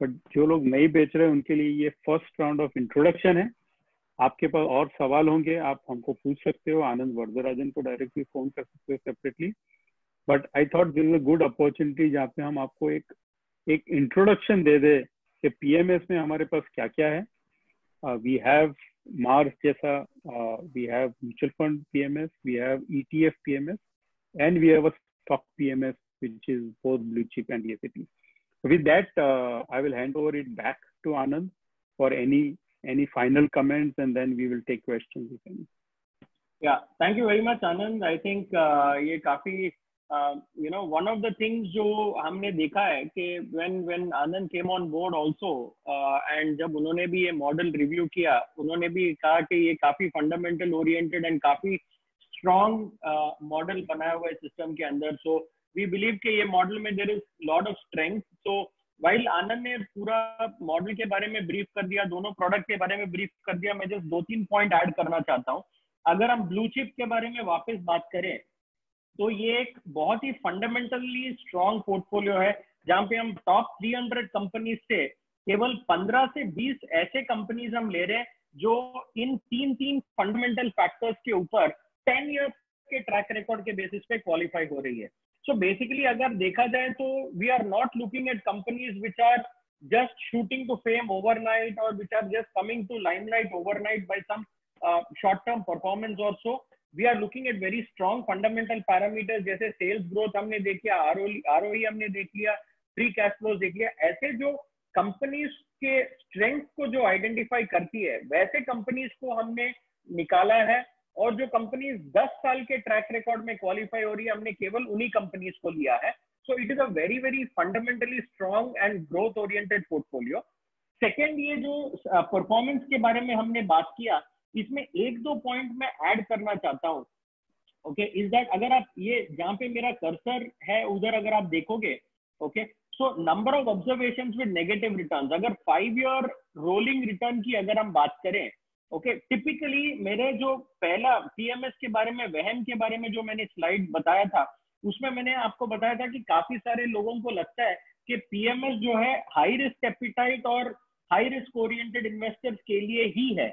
Speaker 2: but जो लोग नहीं बेच रहे हैं उनके लिए ये फर्स्ट राउंड ऑफ इंट्रोडक्शन है आपके पास और सवाल होंगे आप हमको पूछ सकते हो आनंद वर्धराजन को डायरेक्टली फोन कर सकते हो separately but I thought this is a good opportunity जहाँ पे हम आपको एक एक इंट्रोडक्शन दे दे कि पीएमएस में हमारे पास क्या क्या है वी हैव मार्स जैसा we have mutual fund PMS we have ETF PMS and we have a stock PMS which is both blue chip and SAP With that, uh, I will hand over it back to Anand for any any final comments, and then we will take questions if any.
Speaker 1: Yeah, thank you very much, Anand. I think uh, ye kafi uh, you know one of the things jo humne dekha hai ki when when Anand came on board also uh, and jab unhone bhi ye model review kiya unhone bhi kaha ki ye kafi fundamental oriented and kafi strong uh, model banaya hua hai system ke andar so, we believe के ये मॉडल में there is lot of strength so while Anand ने पूरा मॉडल के बारे में ब्रीफ कर दिया दोनों प्रोडक्ट के बारे में ब्रीफ कर दिया मैं जस्ट दो तीन पॉइंट ऐड करना चाहता हूँ अगर हम ब्लू चिप के बारे में वापस बात करें तो ये एक बहुत ही फंडामेंटली स्ट्रॉन्ग पोर्टफोलियो है जहाँ पे हम टॉप 300 कंपनीज से केवल 15 से 20 ऐसे कंपनीज हम ले रहे हैं जो इन तीन तीन फंडामेंटल फैक्टर्स के ऊपर 10 इयर्स के ट्रैक रिकॉर्ड के बेसिस पे क्वालिफाई हो रही है सो बेसिकली अगर देखा जाए तो we are not looking at companies which are just shooting to fame overnight और which are just coming to limelight overnight by some short term performance और so we are looking at very strong fundamental parameters जैसे सेल्स ग्रोथ हमने देख लिया आर हमने देख लिया फ्री कैश फ्लोज देख लिया ऐसे जो कंपनीज के स्ट्रेंथ को जो आइडेंटिफाई करती है वैसे कंपनीज को हमने निकाला है और जो कंपनीज 10 साल के ट्रैक रिकॉर्ड में क्वालिफाई हो रही है हमने केवल उन्हीं कंपनीज को लिया है so it is a very very fundamentally strong and growth oriented portfolio second ये जो परफॉर्मेंस के बारे में हमने बात किया इसमें एक दो पॉइंट मैं ऐड करना चाहता हूँ ओके इज दैट अगर आप ये जहां पे मेरा कर्सर है उधर अगर आप देखोगे okay so number of observation with negative return अगर फाइव ईयर रोलिंग रिटर्न की अगर हम बात करें ओके okay? टिपिकली मेरे जो पहला पीएमएस के बारे में वहम के बारे में जो मैंने स्लाइड बताया था उसमें मैंने आपको बताया था कि काफी सारे लोगों को लगता है कि पीएमएस जो है हाई रिस्क एपिटाइट और हाई रिस्क ओरिएंटेड इन्वेस्टर्स के लिए ही है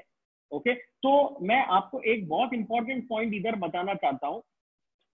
Speaker 1: ओके okay? तो मैं आपको एक बहुत इंपॉर्टेंट पॉइंट इधर बताना चाहता हूँ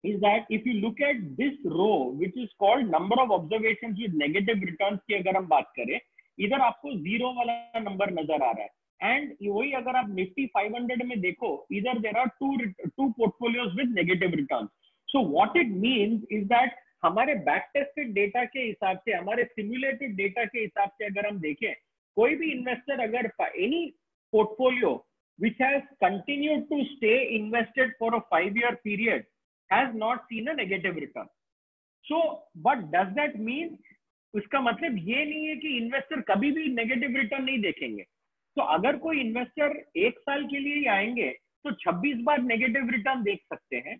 Speaker 1: is that if you look at this row which is called number of observation with negative return की अगर हम बात करें इधर आपको जीरो वाला नंबर नजर आ रहा है एंड वही अगर आप निफ्टी 500 में देखो इधर there are two two portfolios with negative return so what it means is that हमारे बैक टेस्टेड डेटा के हिसाब से हमारे सिम्युलेटेड डेटा के हिसाब से अगर हम देखें कोई भी इन्वेस्टर अगर any portfolio which has continue to stay invested for a five year period has not seen a negative return so but does that mean उसका मतलब ये नहीं है कि इन्वेस्टर कभी भी नेगेटिव रिटर्न नहीं देखेंगे तो अगर कोई इन्वेस्टर एक साल के लिए ही आएंगे तो 26 बार नेगेटिव रिटर्न देख सकते हैं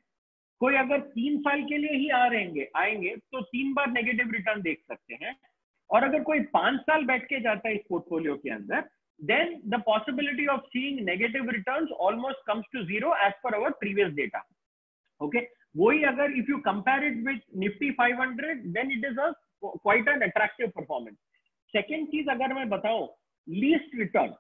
Speaker 1: कोई अगर तीन साल के लिए ही आ रहेंगे आएंगे तो तीन बार नेगेटिव रिटर्न देख सकते हैं और अगर कोई पांच साल बैठ के जाता है इस पोर्टफोलियो के अंदर then the possibility of seeing negative returns almost comes to zero as per our previous data okay वही अगर if you compare it with Nifty 500 then it is a quite an attractive performance second चीज अगर मैं बताऊं लीस्ट रिटर्न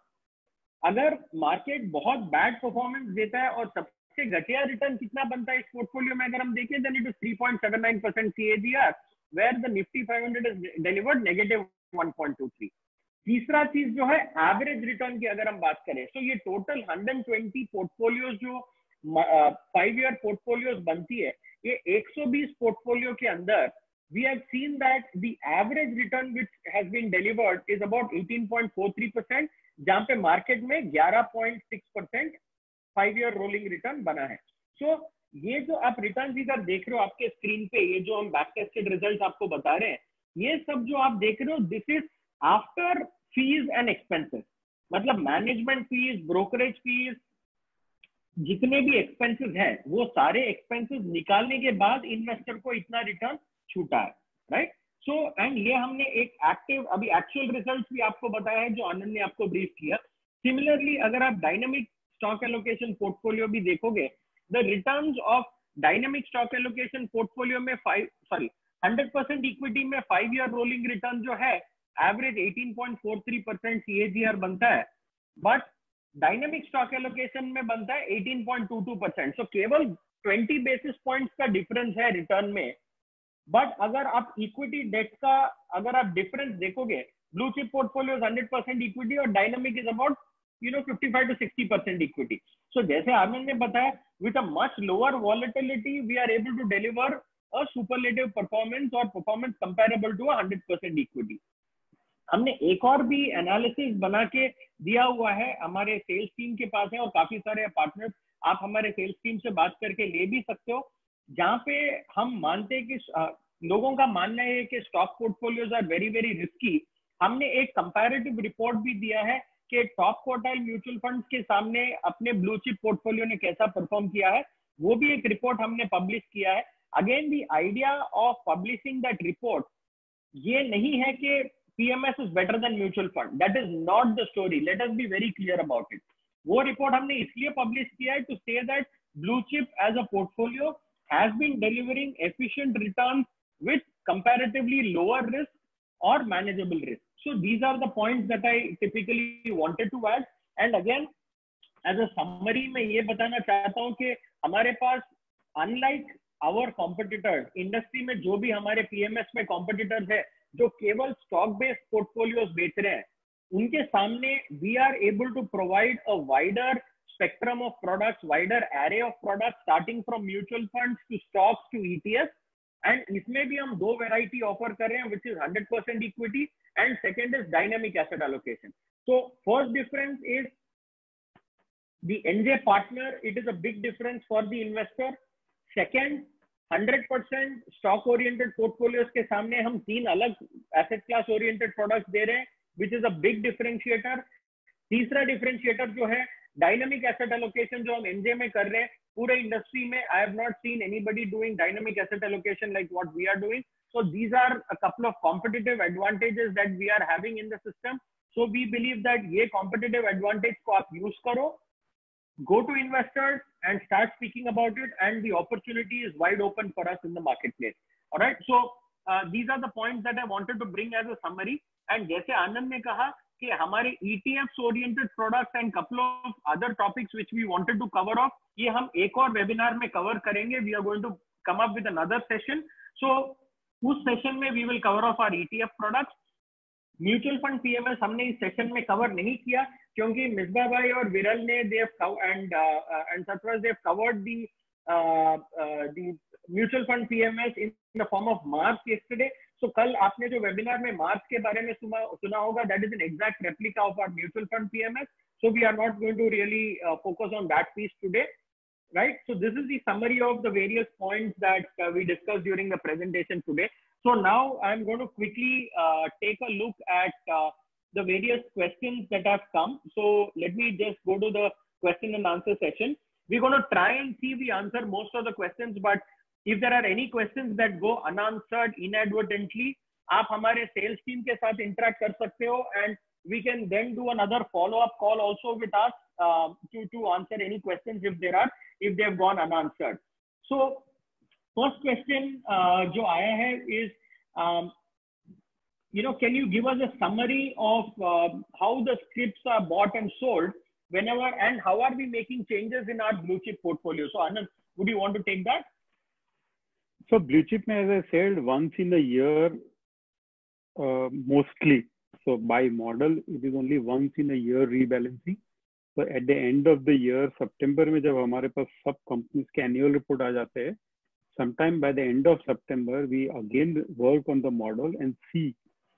Speaker 1: अगर मार्केट बहुत बैड परफॉर्मेंस देता है और सबसे घटिया रिटर्न कितना बनता है इस पोर्टफोलियो में अगर हम देखें then it is three point seven nine percent C R where the Nifty five hundred is delivered negative one point two three तीसरा चीज जो है एवरेज रिटर्न की अगर हम बात करें तो ये टोटल हंड्रेड ट्वेंटी पोर्टफोलियोज जो फाइव ईयर पोर्टफोलियोज बनती है ये एक सौ बीस पोर्टफोलियो के अंदर we have seen that the average return which has been delivered is about 18.43% जहां पे मार्केट में 11.6 percent five year rolling return बना है सो so, ये जो आप रिटर्न इधर देख रहे हो आपके स्क्रीन पे ये जो हम बैक टेस्टेड रिजल्ट आपको बता रहे हैं ये सब जो आप देख रहे हो this is after fees and expenses मतलब मैनेजमेंट फीस ब्रोकरेज फीस जितने भी एक्सपेंसेस हैं वो सारे एक्सपेंसेस निकालने के बाद इन्वेस्टर को इतना रिटर्न छूटा है राइट सो एंड ये हमने एक एक्टिव अभी एक्चुअल रिजल्ट भी आपको बताया है जो आनंद ने आपको ब्रीफ किया सिमिलरली अगर आप डायनेमिक स्टॉक एलोकेशन पोर्टफोलियो भी देखोगे the return of dynamic stock allocation portfolio में five sorry hundred percent equity में फाइव ईयर रोलिंग रिटर्न जो है एवरेज 18.43 परसेंट सीएजीआर बनता है बट डायनेमिक स्टॉक एलोकेशन में बनता है 18.22 परसेंट सो केवल 20 बेसिस पॉइंट्स का डिफरेंस है रिटर्न में बट अगर आप इक्विटी डेट का अगर आप डिफरेंस देखोगे blue chip portfolio hundred percent equity और dynamic is about you know five to sixty percent equity so जैसे आनंद ने बताया with a much lower volatility we are able to deliver a superlative performance और performance comparable to hundred percent equity हमने एक और भी एनालिसिस बना के दिया हुआ है हमारे सेल्स टीम के पास है और काफी सारे पार्टनर्स आप हमारे सेल्स टीम से बात करके ले भी सकते हो जहां पे हम मानते हैं कि लोगों का मानना है कि stock portfolios are very very risky हमने एक कंपैरेटिव रिपोर्ट भी दिया है कि टॉप क्वार्टाइल म्यूचुअल फंड्स के सामने अपने ब्लू चिप पोर्टफोलियो ने कैसा परफॉर्म किया है वो भी एक रिपोर्ट हमने पब्लिश किया है again the idea of publishing that report ये नहीं है कि PMS is better than mutual fund that is not the story let us be very clear about it वो रिपोर्ट हमने इसलिए पब्लिश किया है to say that blue chip as a portfolio has been delivering efficient returns with comparatively lower risk or manageable risk. So these are the points that I typically wanted to add. And again, as a summary, मैं ye batana chahta hu ki hamare paas unlike our competitors, industry mein jo bhi hamare PMS mein competitors hai jo keval stock based portfolios bech rahe hain unke samne we are able to provide a wider spectrum of products, wider array of products, starting from mutual funds to stocks to ETFs. And इसमें भी हम दो वेराइटी ऑफर कर रहे हैं which is hundred percent equity and second is dynamic asset allocation so first difference is the NJ partner, it is a big difference for the investor. Second, 100% stock oriented portfolios के सामने हम तीन अलग asset class oriented products दे रहे हैं, which is a big differentiator. तीसरा differentiator जो है डायनेमिक एसेट एलोकेशन जो हम एनजे में कर रहे हैं पूरे इंडस्ट्री में I have not seen anybody doing dynamic asset allocation like what we are doing so these are a couple of competitive advantages that we are having in the system so we believe that ये कॉम्पिटेटिव एडवांटेज को आप यूज करो go to investors and start speaking about it and the opportunity is wide open for us in the market place right so these are the point that I wanted to bring as a summary and जैसे आनंद ने कहा कि हमारे ETF oriented product and couple of other topics which we wanted to cover off ये हम एक और वेबिनार में कवर करेंगे we are going to come up with another session so उस सेशन में we will cover off our ETF products mutual fund PMS हमने इस सेशन में कवर नहीं किया क्योंकि मिसबा भाई और विरल ने they and and covered the mutual fund PMS in the form of marks yesterday so so, कल आपने जो वेबिनार में मार्क्स के बारे में सुना होगा that is an exact replica of our mutual fund PMS so we are not going to really uh, focus on that piece today right so this is the summary of the various points that uh, we discussed during the presentation today so now i'm going to quickly uh, take a look at uh, the various questions that have come so let me just go to the question and answer session we're going to try and see we answer most of the questions but if there are any questions that go unanswered inadvertently आप हमारे सेल्स टीम के साथ इंटरेक्ट कर सकते हो and we can then do another follow-up call also with us uh, to, answer any questions if there are, if they've gone unanswered. So first question uh, jo aaya is, um, you know, can you give us a summary of uh, how the scripts are bought and sold whenever and how are we making changes in our blue chip portfolio? So Anand, would you want to take that?
Speaker 2: So blue chip, as I said, once in a year, uh, mostly. So by model, it is only once in a year rebalancing. So at the end of the year, September में जब हमारे पास सब annual report sometime by the end of September, we again work on the model and see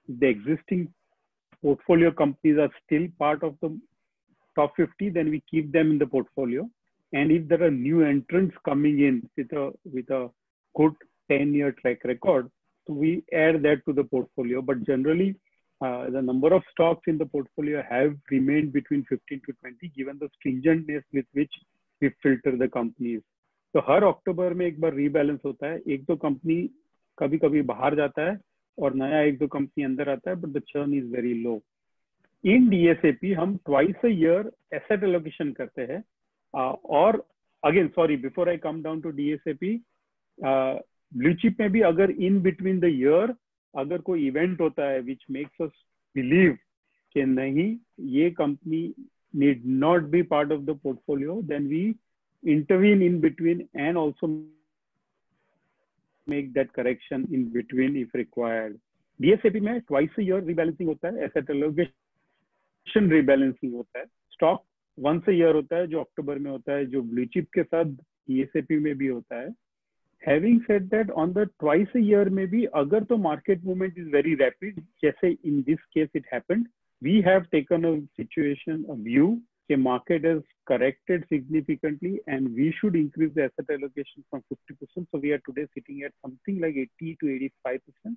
Speaker 2: if the existing portfolio companies are still part of the top 50, then we keep them in the portfolio. And if there are new entrants coming in with a with a good 10-year track record. So we add that to the portfolio. But generally, uh, the number of stocks in the portfolio have remained between 15 to 20, given the stringentness with which we filter the companies. तो हर अक्टूबर में एक बार रीबैलेंस होता है एक दो कंपनी कभी कभी बाहर जाता है और नया एक दो कंपनी अंदर आता है but the churn is very low in DSAP हम twice a year asset allocation करते हैं और again sorry before I come down to DSAP blue chip में भी अगर इन बिटवीन द ईयर अगर कोई इवेंट होता है विच मेक्स अस बिलीव कि नहीं ये company need not be part of the portfolio then we intervene in between and also make that correction in between if required DSAP में ट्वाइस ईयर रिबैलेंसिंग होता है एसेट एलोकेशन रिबैलेंसिंग होता है स्टॉक वंस ईयर होता है जो अक्टूबर में होता है जो ब्लू चिप के साथ डीएसएपी में भी होता है Having said that, on the twice a year maybe, agar the market movement is very rapid, जैसे in this case it happened, we have taken a situation, a view, the market has corrected significantly and we should increase the asset allocation from 50%. So we are today sitting at something like 80 to 85%.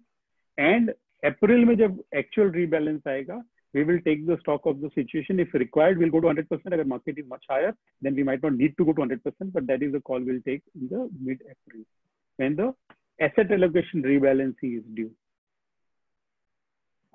Speaker 2: And अप्रैल में actual rebalance रीबैलेंस आएगा we will take the stock of the situation. If required, we'll go to 100%. If market is much higher, then we might not need to go to 100%, but that is the call we'll take in the mid-April when the asset allocation rebalancing is due.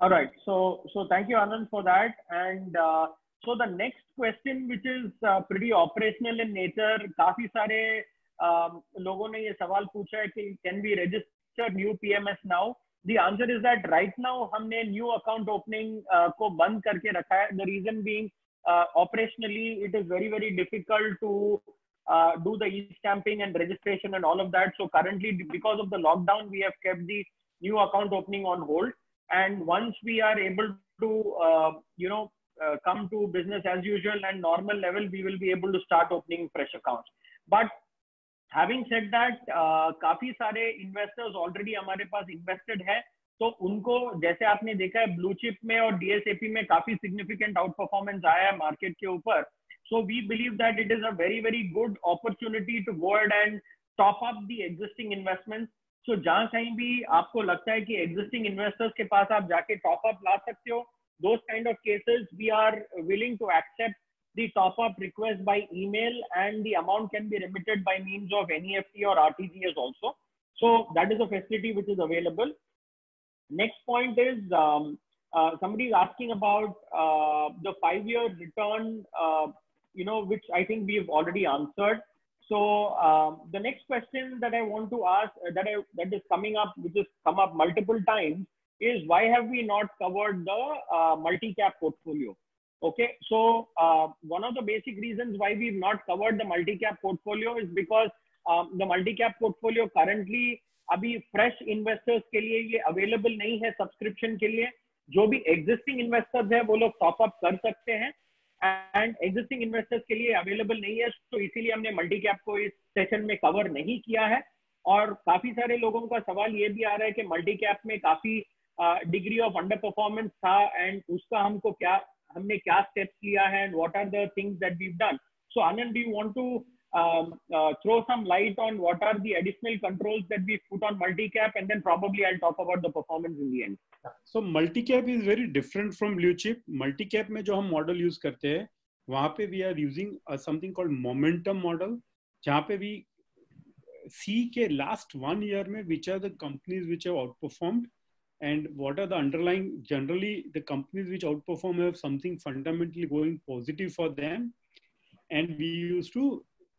Speaker 1: All right. So, so thank you, Anand, for that. And uh, so the next question, which is uh, pretty operational in nature, काफी सारे um, लोगों ने ये सवाल पूछा है कि can we register new PMS now? the answer is that right now हमने new account opening uh, the reason being uh, operationally it is very very difficult to uh, do the e-stamping and registration and all of that so currently because of the lockdown we have kept the new account opening on hold and once we are able to uh, you know uh, come to business as usual and normal level we will be able to start opening fresh accounts but having said that काफी सारे इन्वेस्टर्स ऑलरेडी हमारे पास इन्वेस्टेड है तो उनको जैसे आपने देखा है ब्लू चिप में और डीएसएपी में काफी सिग्निफिकेंट आउट परफॉर्मेंस आया है मार्केट के ऊपर so we believe that it is a very very good opportunity to go ahead and top up the existing investment so जहां कहीं भी आपको लगता है कि एग्जिस्टिंग इन्वेस्टर्स के पास आप जाके टॉप अप ला सकते हो those kind of cases we are willing to accept the top up request by email and the amount can be remitted by means of NEFT or RTGS also. So that is a facility which is available. Next point is um, uh, somebody is asking about uh, the five year return, uh, you know, which I think we've already answered. So um, the next question that I want to ask uh, that I, that is coming up, which has come up multiple times, is why have we not covered the uh, multi cap portfolio? Okay, so uh, one of the basic reasons why we've not covered the multi-cap portfolio is because um, the multi-cap portfolio currently अभी फ्रेश इन्वेस्टर्स के लिए ये अवेलेबल नहीं है सब्सक्रिप्शन के लिए जो भी एग्जिस्टिंग इन्वेस्टर्स है वो लोग टॉप अप कर सकते हैं एंड एग्जिस्टिंग इन्वेस्टर्स के लिए अवेलेबल नहीं है तो इसीलिए हमने मल्टी कैप को इस सेशन में कवर नहीं किया है और काफी सारे लोगों का सवाल ये भी आ रहा है कि मल्टी कैप में काफी डिग्री ऑफ अंडर परफॉर्मेंस था एंड उसका हमको क्या हमने क्या स्टेप्स लिया है and what are the things that we have done so Anand do you want to throw some light on what are the additional controls that we put on multi cap and then probably I will talk about the performance in the end
Speaker 2: so multi cap is very different from blue chip multi cap में जो हम मॉडल यूज करते हैं वहां पे we are using something called momentum model जहां पे वी सी के लास्ट वन ईयर में which are the companies which have out performed and what are the underlying generally the companies which outperform have something fundamentally going positive for them and we used to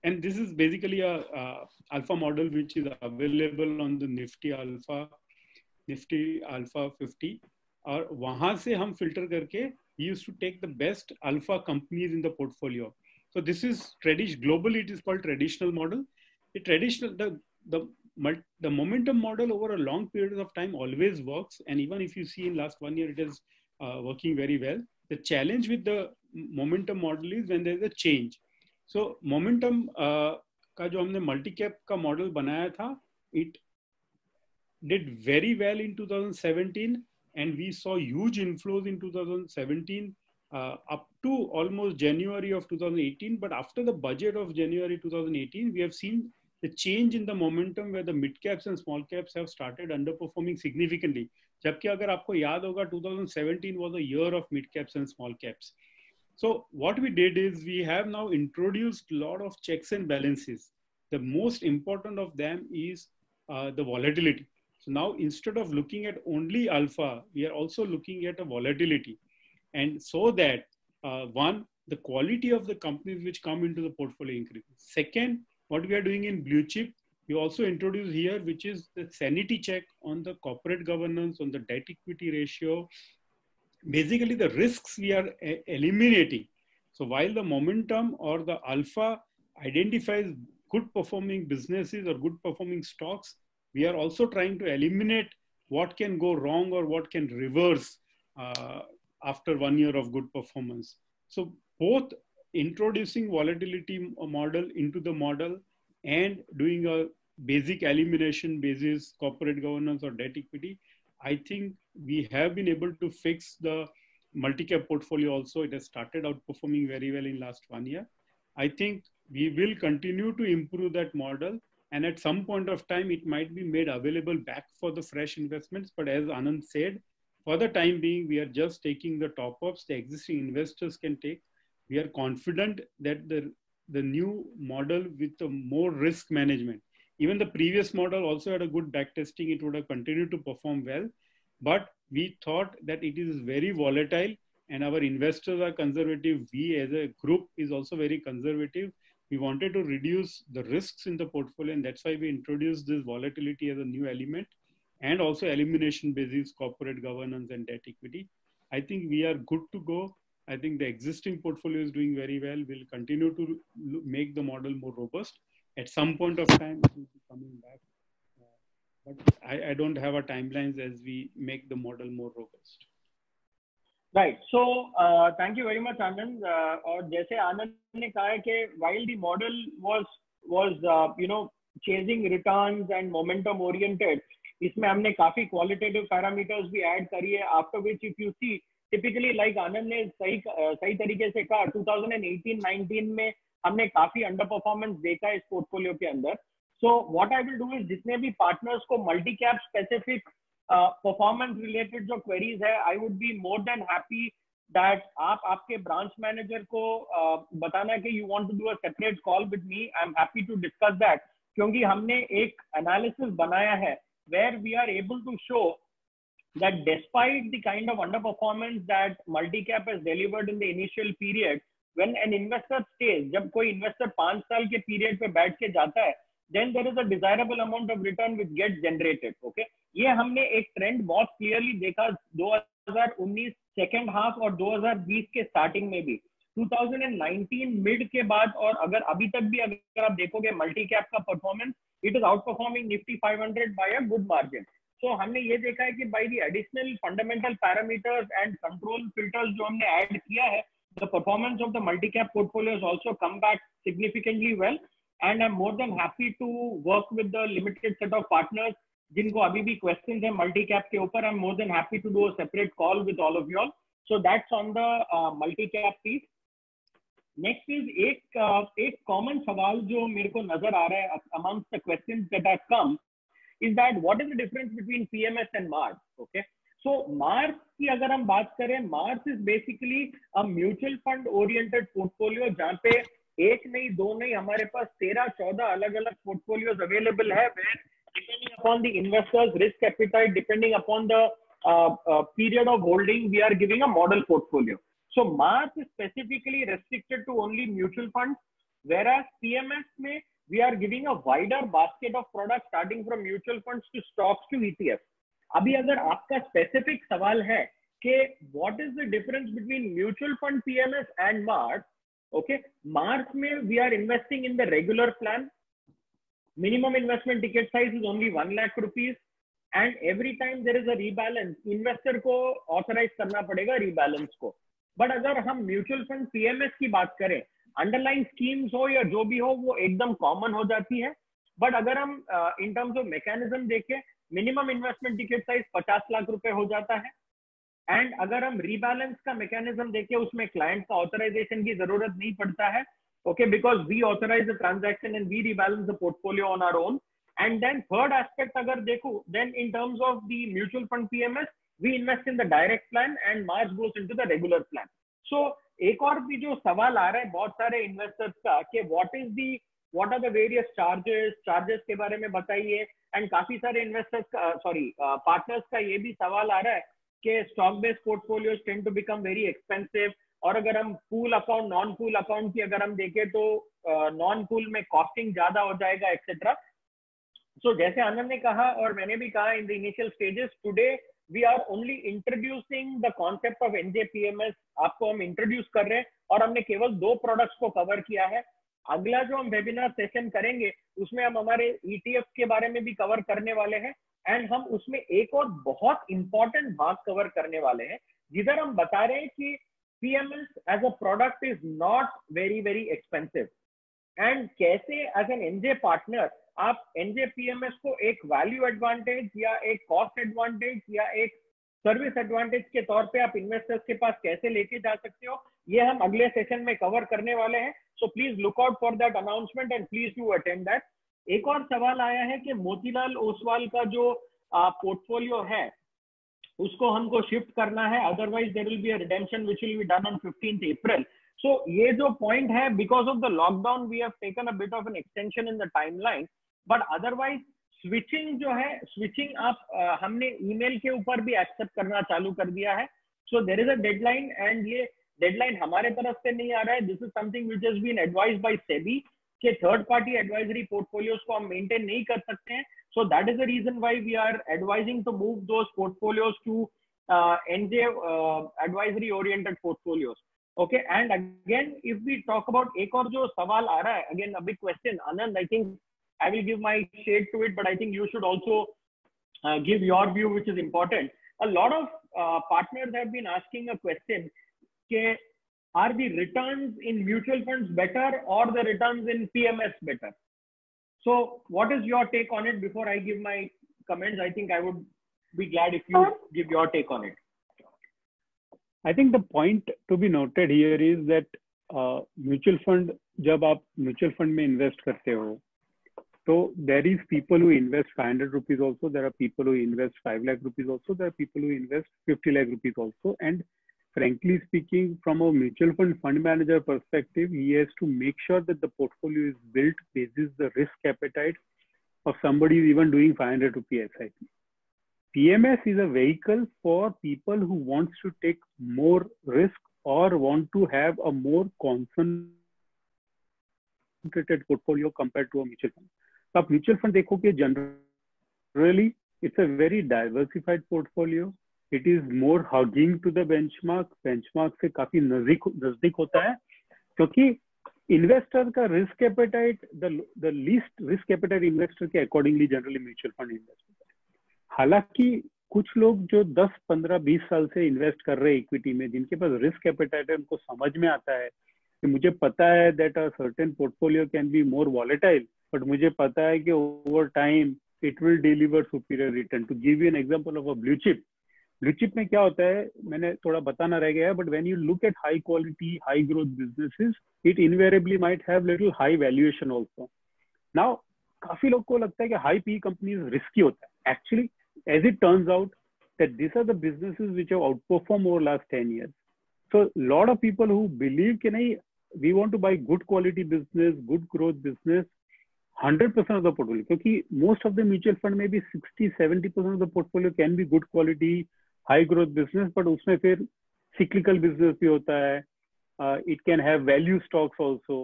Speaker 2: and this is basically a, a alpha model which is available on the nifty alpha nifty alpha 50 Or वहां से हम filter करके to take the best alpha companies in the portfolio. So this is is globally It is called traditional model. The traditional the the but the momentum model over a long period of time always works and even if you see in last one year it is uh, working very well the challenge with the momentum model is when there is a change so momentum uh, का जो हमने मल्टी कैप का did बनाया था in 2017 and we saw huge inflows in 2017 uh, up to almost January of 2018. But after the budget of January 2018, we have seen the change in the momentum where the mid caps and small caps have started underperforming significantly. जबकि अगर आपको याद 2017 was a year of mid caps and small caps. So what we did is we have now introduced a lot of checks and balances. The most important of them is uh, the volatility. So now instead of looking at only alpha, we are also looking at a volatility. And so that uh, one, the quality of the companies which come into the portfolio increases. Second, what we are doing in blue chip you also introduce here which is the sanity check on the corporate governance on the debt equity ratio basically the risks we are eh, eliminating so while the momentum or the alpha identifies good performing businesses or good performing stocks we are also trying to eliminate what can go wrong or what can reverse uh, after one year of good performance so both introducing volatility model into the model and doing a basic elimination basis corporate governance or debt equity i think we have been able to fix the multi-cap portfolio also it has started outperforming very well in last one year i think we will continue to improve that model and at some point of time it might be made available back for the fresh investments but as anand said for the time being we are just taking the top ups the existing investors can take we are confident that the, the new model with the more risk management, even the previous model also had a good backtesting, it would have continued to perform well. But we thought that it is very volatile and our investors are conservative. We as a group is also very conservative. We wanted to reduce the risks in the portfolio and that's why we introduced this volatility as a new element and also elimination basis, corporate governance and debt equity. I think we are good to go I think the existing portfolio is doing very well. We'll continue to make the model more robust. At some point of time, it will be coming back. but I, I, don't have a timelines as we make the model more robust. Right.
Speaker 1: So uh, thank you very much, Anand. Uh, और while the model was was uh, you know chasing returns and momentum oriented, इसमें हमने काफी qualitative parameters भी add करी After which, if you see typically like Anand ने सही सही तरीके से कहा 2018-19 में हमने काफी अंडर परफॉर्मेंस देखा इस पोर्टफोलियो के अंदर so what I will do is जितने भी पार्टनर्स को multi cap specific performance related जो क्वेरीज है I would be more than happy that आप आपके ब्रांच मैनेजर को uh, बताना कि you want to do a separate call with me I am happy to discuss that क्योंकि हमने एक एनालिसिस बनाया है where we are able to show that despite the kind of underperformance that multi-cap has delivered in the initial period, when an investor stays, jab koi investor 5 saal ke period pe baith ke jata hai then there is a desirable amount of return which gets generated. Okay, ye humne ek trend bahut clearly dekha 2019 second half aur 2020 ke starting mein bhi 2019 mid ke baad aur agar abhi tak bhi agar aap dekhoge multi cap का performance it is out performing 500 by a good margin so तो हमने ये देखा है कि by the additional fundamental parameters and control filters जो हमने ऐड किया है the performance of the multi cap portfolio also come back significantly well and I am more than happy to work with the limited set of partners जिनको अभी भी क्वेश्चन है मल्टी कैप के ऊपर I am more than happy to do a separate call with all of your so that's on the multi cap piece next is एक uh, एक कॉमन सवाल जो मेरे को नजर आ रहा है amongst the question that are come is that what is the difference between PMS and MARS okay so MARS की अगर हम बात करें MARS is basically a mutual fund oriented portfolio जहां पे एक नहीं दो नहीं हमारे पास तेरह चौदह अलग अलग पोर्टफोलियोज अवेलेबल है where depending upon the investors risk appetite depending upon the period of holding we are giving a model portfolio so mass is specifically restricted to only mutual funds whereas pms mein we are giving a wider basket of products starting from mutual funds to stocks to ETFs. अभी अगर आपका स्पेसिफिक सवाल है कि what is the difference between mutual fund PMS and MARS okay MARS में we are investing in the regular plan minimum investment ticket size is only 1 lakh rupees and every time there is a rebalance investor को authorize करना पड़ेगा rebalance को बट अगर हम म्यूचुअल फंड पीएमएस की बात करें अंडरलाइन स्कीम्स हो या जो भी हो वो एकदम कॉमन हो जाती है बट अगर हम इन टर्म्स ऑफ मैकेनिज्म देखें मिनिमम इन्वेस्टमेंट टिकट साइज पचास लाख रुपए हो जाता है एंड अगर हम रिबैलेंस का मैकेनिज्म देखें उसमें क्लाइंट का ऑथराइजेशन की जरूरत नहीं पड़ता है okay because we authorise the transaction and we rebalance the portfolio on our own and then third aspect अगर देखो then in terms of the mutual fund P M S we invest in the direct plan and MARS goes in the regular plan so एक और भी जो सवाल आ रहा है बहुत सारे इन्वेस्टर्स का कि what is the what are the various charges charges के बारे में बताइए एंड काफी सारे इन्वेस्टर्स का सॉरी पार्टनर्स का ये भी सवाल आ रहा है कि stock based portfolio tend to become very expensive और अगर हम pool account non pool account की अगर हम देखें तो नॉन uh, पूल में कॉस्टिंग ज्यादा हो जाएगा एक्सेट्रा सो so, जैसे आनंद ने कहा और मैंने भी कहा in the initial stages today we are only introducing the concept of NJ PMS आपको हम इंट्रोड्यूस कर रहे हैं और हमने केवल दो प्रोडक्ट्स को कवर किया है अगला जो हम वेबिनार सेशन करेंगे उसमें हम हमारे ईटीएफ e के बारे में भी कवर करने वाले हैं एंड हम उसमें एक और बहुत इंपॉर्टेंट भाग कवर करने वाले हैं जिधर हम बता रहे हैं कि PMS as a product is not very very expensive and कैसे एज एन एनजे पार्टनर आप एनजेपीएमएस को एक वैल्यू एडवांटेज या एक कॉस्ट एडवांटेज या एक सर्विस एडवांटेज के तौर पे आप इन्वेस्टर्स के पास कैसे लेके जा सकते हो ये हम अगले सेशन में कवर करने वाले हैं so please look out for that announcement and please to attend that एक और सवाल आया है कि मोतीलाल ओसवाल का जो पोर्टफोलियो है उसको हमको शिफ्ट करना है otherwise there will be a which will be done on fifteen April so ये जो पॉइंट है because of the lockdown we have taken a bit of an extension in the timeline but otherwise switching जो है स्विचिंग आप uh, हमने ईमेल के ऊपर भी एक्सेप्ट करना चालू कर दिया है so there is a deadline and ये डेडलाइन हमारे तरफ से नहीं आ रहा है this is something which is been advise by SEBI के थर्ड पार्टी एडवाइजरी पोर्टफोलियोज को हम मेंटेन नहीं कर सकते हैं so that is the reason why we are advising to move those portfolios to NJ advisory oriented portfolios okay and again if we talk about एक और जो सवाल आ रहा है again a big question Anand I think I will give my shade to it, but I think you should also uh, give your view, which is important. A lot of uh, partners have been asking a question: Are the returns in mutual funds better or the returns in PMS better? So, what is your take on it? Before I give my comments, I think I would be glad if you give your take on it.
Speaker 2: I think the point to be noted here is that uh, mutual fund. जब आप mutual fund may invest करते so there is people who invest 500 rupees also. There are people who invest 5 lakh rupees also. There are people who invest 50 lakh rupees also. And frankly speaking, from a mutual fund fund manager perspective, he has to make sure that the portfolio is built basis the risk appetite of somebody even doing 500 rupees. SIP. PMS is a vehicle for people who wants to take more risk or want to have a more concentrated portfolio compared to a mutual fund. तो आप म्यूचुअल फंड देखोगे generally it's a very diversified portfolio it is more hugging to the benchmark benchmark से काफी नजदीक नजदीक होता है क्योंकि इन्वेस्टर का risk appetite the least risk appetite investor के accordingly generally mutual fund invest होता है हालांकि कुछ लोग जो 10, 15, 20 साल से इन्वेस्ट कर रहे हैं इक्विटी में जिनके पास रिस्क एपेटाइट है उनको समझ में आता है कि मुझे पता है that a certain portfolio can be more volatile but मुझे पता है कि over time it will deliver superior return to give you an example of a blue chip blue chip में क्या होता है मैंने थोड़ा बताना रह गया है but when you look at high quality high growth business it invariably might have little high valuation also now काफी लोग को लगता है कि हाई पी कंपनीज रिस्की होता है actually as it turns out that this are the business which have out perform over last ten So so lot of people who believe can नहीं we want to buy good quality business good growth business hundred percent of the portfolio क्योंकि most of the mutual fund में भी sixty seventy percent of the portfolio can be good quality high growth business but उसमें फिर सिक्लिकल बिजनेस भी होता है it can have value stocks also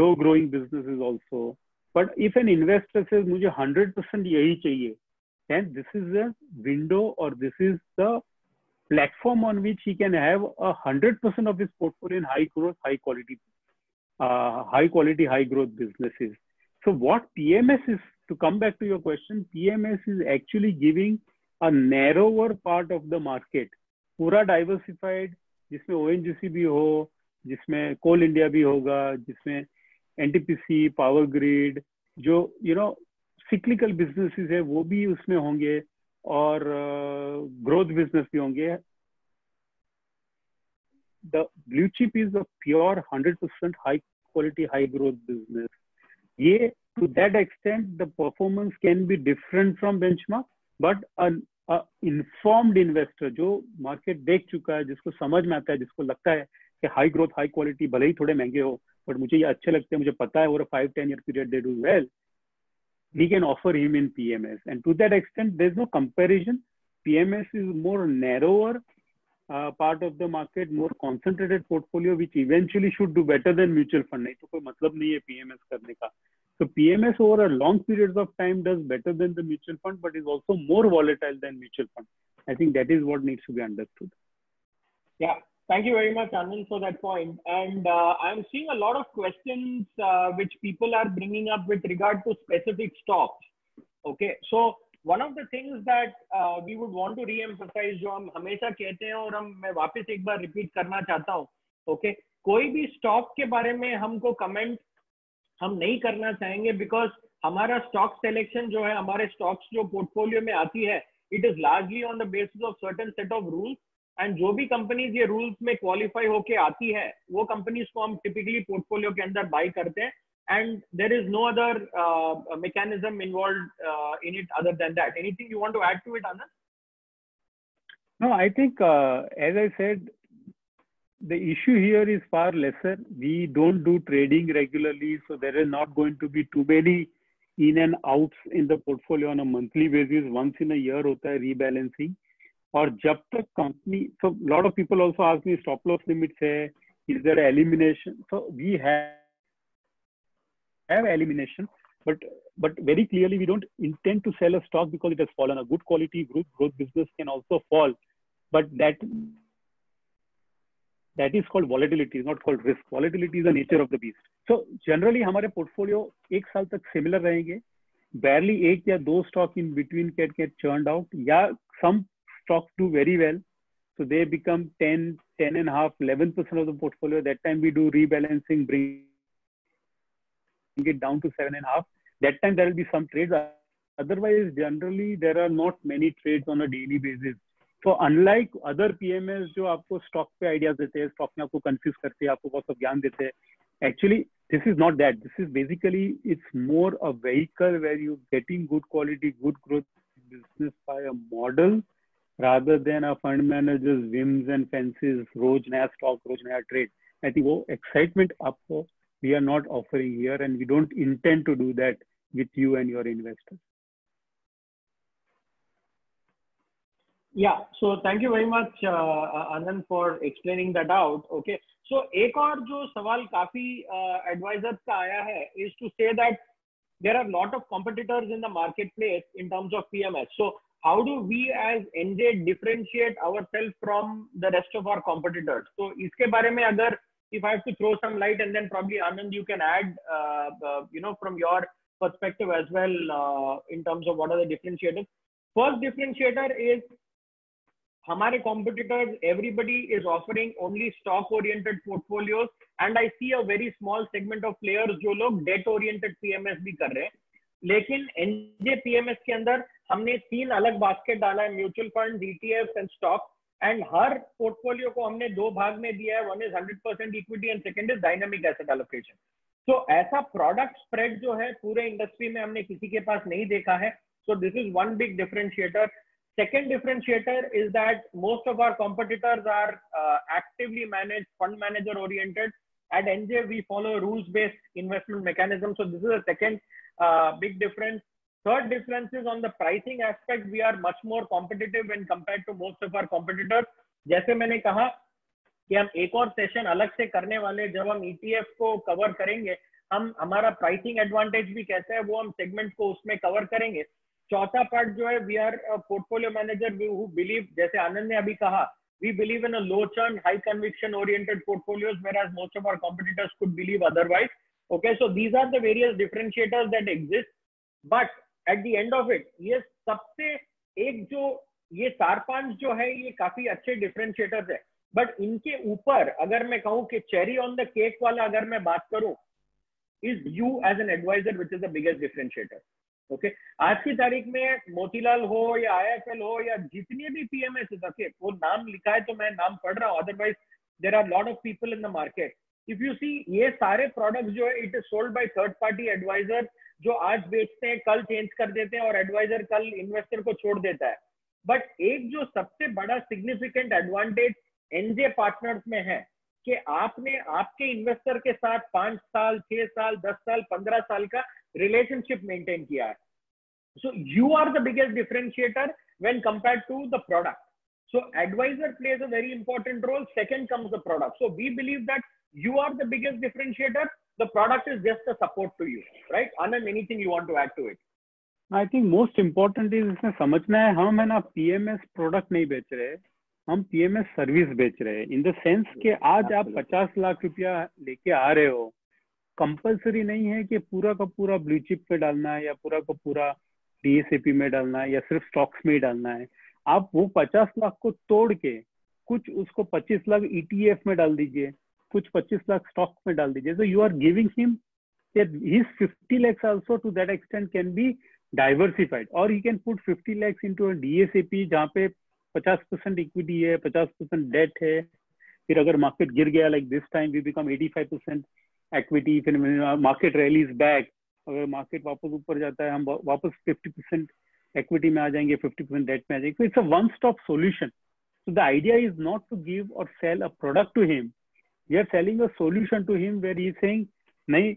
Speaker 2: low growing business also but if an investor से मुझे हंड्रेड परसेंट यही चाहिए and this is a window और this is the platform on which he can have a hundred percent of this portfolio in high high high quality, uh, high quality, high So what PMS is, to come back to your question, PMS is actually giving a narrower part of the market. पूरा diversified, जिसमें ONGC भी हो, जिसमें कोल इंडिया भी होगा जिसमें एनटीपीसी पावर ग्रिड जो यू नो सिक्लिकल बिजनेसेस है वो भी उसमें होंगे और ग्रोथ uh, बिजनेस भी होंगे the blue chip is a pure hundred percent high quality high growth business ये to that extent the performance can be different from benchmark but informed investor जो मार्केट देख चुका है जिसको समझ में आता है जिसको लगता है कि हाई ग्रोथ हाई क्वालिटी भले ही थोड़े महंगे हो बट मुझे ये अच्छे लगते हैं मुझे पता है over five ten year period they do well we can offer him in P M S and to that extent there is no comparison S is more narrower Uh, part of the market, more concentrated portfolio, which eventually should do better than mutual fund. नहीं तो कोई मतलब नहीं है PMS So PMS over a long periods of time does better than the mutual fund, but is also more volatile than mutual fund. I think that is what needs to be understood. Yeah.
Speaker 1: Thank you very much, Anand, for that point. And uh, I'm seeing a lot of questions uh, which people are bringing up with regard to specific stocks. Okay, so one of the things that we would want to re-emphasise जो हम हमेशा कहते हैं और हम मैं वापस एक बार रिपीट करना चाहता हूँ ओके okay? कोई भी स्टॉक के बारे में हमको कमेंट हम नहीं करना चाहेंगे बिकॉज हमारा स्टॉक सिलेक्शन जो है हमारे स्टॉक्स जो पोर्टफोलियो में आती है it is largely on the basis of certain set of rules and जो भी कंपनीज ये रूल्स में क्वालिफाई होके आती है वो कंपनीज को हम टिपिकली पोर्टफोलियो के अंदर बाई करते हैं and there is no other uh, mechanism involved uh, in it other than that. Anything you want to add to it, Anand?
Speaker 2: No, I think, uh, as I said, the issue here is far lesser. We don't do trading regularly, so there is not going to be too many in and outs in the portfolio on a monthly basis. Once in a year, hota hai rebalancing. Or जब तक company so lot of people also ask me, stop loss limits है Is there elimination? So we have have elimination, but but very clearly we don't intend to sell a stock because it has fallen. A good quality growth growth business can also fall, but that that is called volatility, not called risk. Volatility is the nature of the beast. So generally our portfolio एक साल तक similar barely eight or two stock in between get get churned out Yeah, some stocks do very well so they become 10 10 and a half 11% of the portfolio that time we do rebalancing bring it down to seven and a half. That time there will be some trades. Otherwise, generally there are not many trades on a daily basis. So unlike other PMS जो आपको stock पे ideas देते हैं, stock में आपको confuse करते हैं, आपको बहुत सब ज्ञान देते हैं. Actually, this is not that. This is basically it's more a vehicle where you're getting good quality, good growth business by a model rather than a fund manager's whims and fancies, रोज नया stock, रोज नया trade. I think वो excitement आपको we are not offering here and we don't intend to do that with you and your investors.
Speaker 1: Yeah, so thank you very much, uh, uh Anand, for explaining that out. Okay, so एक और जो सवाल काफी एडवाइजर का आया है is to say that there are lot of competitors in the marketplace in terms of PMS. So how do we as NJ differentiate ourselves from the rest of our competitors? So इसके बारे में अगर if I have to throw some light, and then probably Anand, you can add, you know, from your perspective as well in terms of what are the differentiators. First differentiator is हमारे competitors, everybody is offering only stock-oriented portfolios, and I see a very small segment of players जो लोग debt-oriented PMS भी कर रहे हैं. लेकिन NJ PMS के अंदर हमने तीन अलग basket डाला है mutual funds, ETFs and stocks. And हर पोर्टफोलियो को हमने दो भाग में दिया है one is hundred percent equity and second is dynamic asset allocation so ऐसा प्रोडक्ट स्प्रेड जो है पूरे इंडस्ट्री में हमने किसी के पास नहीं देखा है so this is one big differentiator second differentiator is that most of our competitors are actively manage fund manager oriented at NJ we follow rules based investment mechanism so this is a second big difference Third difference is on the pricing aspect, we are much more competitive when compared to most of our competitors. jaise maine kaha ki hum ek aur session alag se karne wale jab hum ETF ko cover karenge hum hamara pricing advantage bhi भी hai wo hum हम ko usme cover karenge chautha part jo hai we are a portfolio manager who believe jaise anand ne abhi kaha we believe in a low churn high conviction oriented portfolios whereas most of our competitors could believe otherwise okay so these are the various differentiators that exist but at the end of it ये सबसे एक जो ये चार पांच जो है ये काफी अच्छे डिफ्रेंशिएटर है बट इनके ऊपर अगर मैं कहूं कि चेरी ऑन द केक वाला अगर मैं बात करूं is you as an adviser which is the biggest differentiator okay आज की तारीख में मोतीलाल हो या एल हो या जितने भी पी एस ओके वो नाम लिखा है तो मैं नाम पढ़ रहा हूँ otherwise there are lot of people in the market if you see ये सारे प्रोडक्ट जो है it is sold by third party adviser जो आज बेचते हैं कल चेंज कर देते हैं और एडवाइजर कल इन्वेस्टर को छोड़ देता है बट एक जो सबसे बड़ा सिग्निफिकेंट एडवांटेज एनजे पार्टनर्स में है कि आपने आपके इन्वेस्टर के साथ पांच साल छह साल दस साल पंद्रह साल का रिलेशनशिप मेंटेन किया है so you are the biggest differentiator when compare to the product so adviser plays a very important role second comes the product so we believe that you are the biggest differentiator the product is just a support to you, right? and then anything you want to add to it?
Speaker 2: i think most important is isme samajhna hai hum hai na pms product nahi bech rahe हम पीएमएस सर्विस बेच रहे हैं इन द सेंस कि आज आप 50 लाख रुपया लेके आ रहे हो कंपलसरी नहीं है कि पूरा का पूरा ब्लू चिप पे डालना है या पूरा का पूरा डीएसएपी में डालना है या सिर्फ स्टॉक्स में ही डालना है आप वो 50 लाख को तोड़ के कुछ उसको 25 लाख ईटीएफ में डाल दीजिए कुछ 25 लाख स्टॉक में डाल दीजिए तो you are giving him his 50 lakhs also to that extent can be diversified और he can put 50 lakhs into a DSAP जहां पे 50 परसेंट इक्विटी है 50 परसेंट डेट है फिर अगर मार्केट गिर गया like this time we become 85 percent equity फिर मार्केट रैलीज बैक अगर मार्केट वापस ऊपर जाता है हम वापस 50 परसेंट इक्विटी में आ जाएंगे 50 परसेंट डेट में आ जाएंगे it's a one stop solution so the idea is not to give और sell a product to him we are selling a solution to him where he's saying nahi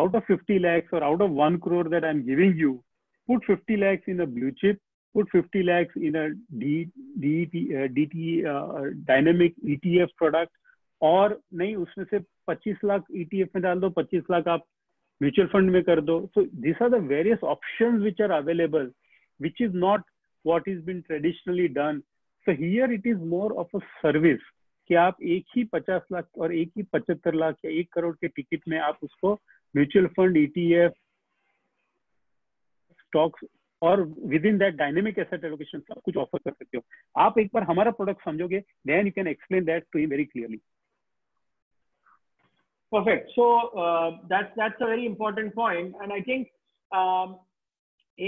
Speaker 2: out of 50 lakhs or out of 1 crore that i'm giving you put 50 lakhs in a blue chip put 50 lakhs in a D, DET, uh, DT uh, dynamic ETF product और नहीं उसमें से 25 लाख ETF में डाल दो 25 लाख आप म्यूचुअल फंड में कर दो so this are the various option which are available which is not what is been traditionally done so here it is more of a service कि आप एक ही पचास लाख और एक ही पचहत्तर लाख या एक करोड़ के टिकट में आप उसको म्यूचुअल फंड ईटीएफ स्टॉक्स और within that dynamic asset allocation सब कुछ ऑफर कर सकते हो आप एक बार हमारा प्रोडक्ट समझोगे then you can explain that to very clearly
Speaker 1: Perfect. So uh, that's that's a very important point, and I think um,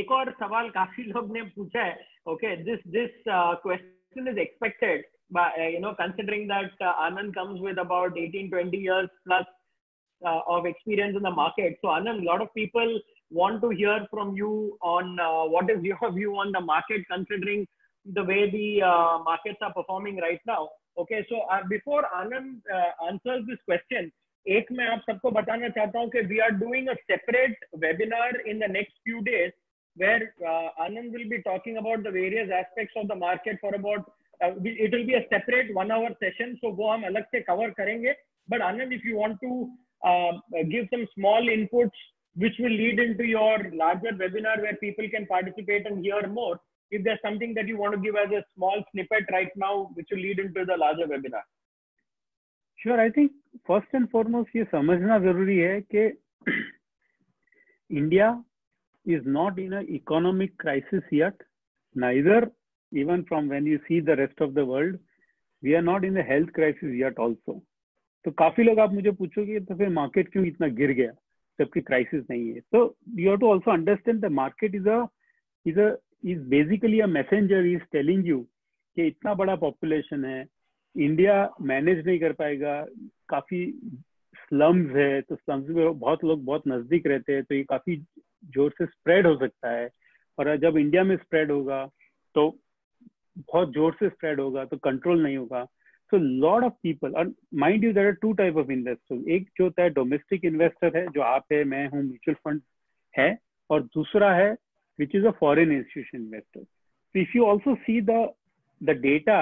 Speaker 1: एक और सवाल काफी लोग ने पूछा है. Okay, this this uh, question is expected. but uh, you know, considering that uh, Anand comes with about 18, 20 years plus uh, of experience in the market. So Anand, a lot of people want to hear from you on what is your view on the market, considering the way the markets are performing right now. Okay before anand Anand answers this question, एक मैं आप सबको बताना चाहता हूँ कि we are doing a separate webinar in the next few days where Anand will be talking about the various aspects of the market for about uh, it will be a separate one-hour session, so वो हम अलग से cover But Anand, if you want to um, give some small inputs which will lead into your larger webinar where people can participate and hear more if there's something that you want to give as a small snippet right now, which will lead into the larger webinar.
Speaker 2: Sure, I think first and foremost, ये समझना जरूरी है कि India is not in an economic crisis yet, neither even from when you see the rest of the world we are not in the health crisis yet also तो काफी लोग आप मुझे पूछोगे तो फिर मार्केट क्यों इतना गिर गया जबकि क्राइसिस नहीं है तो you have to also understand the market is a is a is basically a messenger is telling you कि इतना बड़ा पॉपुलेशन है इंडिया मैनेज नहीं कर पाएगा काफी स्लम्स है तो स्लम्स में बहुत लोग बहुत नजदीक रहते हैं तो ये काफी जोर से स्प्रेड हो सकता है और जब इंडिया में स्प्रेड होगा तो बहुत जोर से स्प्रेड होगा तो कंट्रोल नहीं होगा सो लॉट ऑफ पीपल और mind you there are two type of investors एक जो होता है डोमेस्टिक इन्वेस्टर है जो आप है मैं हूँ म्यूचुअल फंड है और दूसरा है which is a foreign institution investor if you also see the the data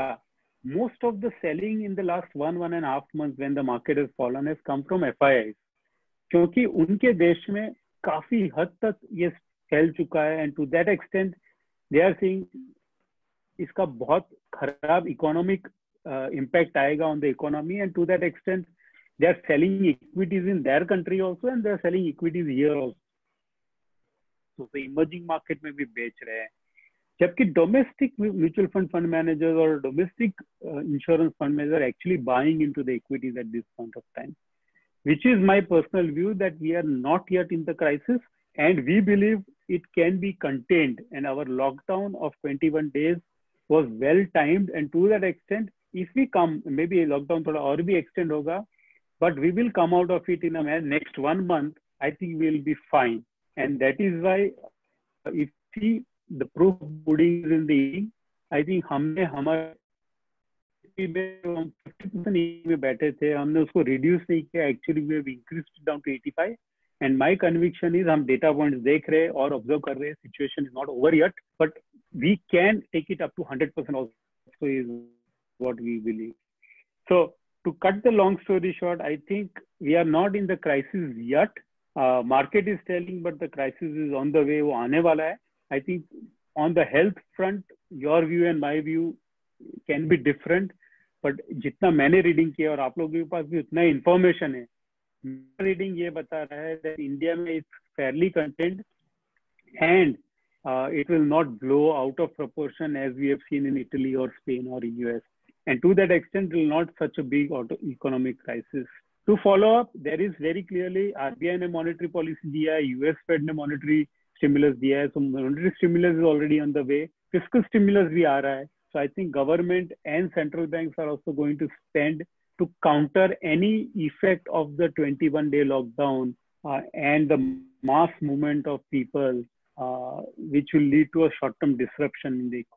Speaker 2: most of the selling in the last one one and half month when the market is fallen as come from F I I क्योंकि उनके देश में काफी हद तक ये फैल चुका है and to that extent they are seeing इसका बहुत खराब इकोनॉमिक इम्पैक्ट uh, आएगा on the economy and to that extent they are selling equities in their country also and they are selling equities here also तो इमर्जिंग मार्केट में भी बेच रहे हैं जबकि domestic mutual fund fund manager और domestic insurance fund manager actually buying into the equities at this point of time which is my personal view that we are not yet in the crisis and we believe it can be content and our lockdown of twenty one days was well timed and to that extent if we come maybe lockdown thoda aur bhi extend hoga but we will come out of it in the next one month i think we will be fine and that is why uh, if we the proof pudding is in the i think हमने हमारे में बैठे थे हमने उसको रिड्यूस नहीं किया actually we have increased down to 85 and my conviction is हम data points देख रहे और ऑब्जर्व कर रहे situation is not over yet but we can take it up to 100% also is what we believe. So to cut the long story short, I think we are not in the crisis yet. Uh, market is telling, but the crisis is on the way. वो wala hai? I think on the health front, your view and my view can be different. But जितना मैंने रीडिंग किया और आप लोगों के पास भी उतना इन्फॉर्मेशन है रीडिंग ये बता रहा है इंडिया में is fairly content and uh, it will not blow out of proportion as we have seen in Italy or Spain or US. And to that extent, it will not such a big auto economic crisis. To follow up, there is very clearly RBI and monetary policy di, US Fed ne monetary stimulus di. So monetary stimulus is already on the way. Fiscal stimulus bhi So I think government and central banks are also going to spend to counter any effect of the 21-day lockdown uh, and the mass movement of people uh, which will lead to a short-term disruption in the economy.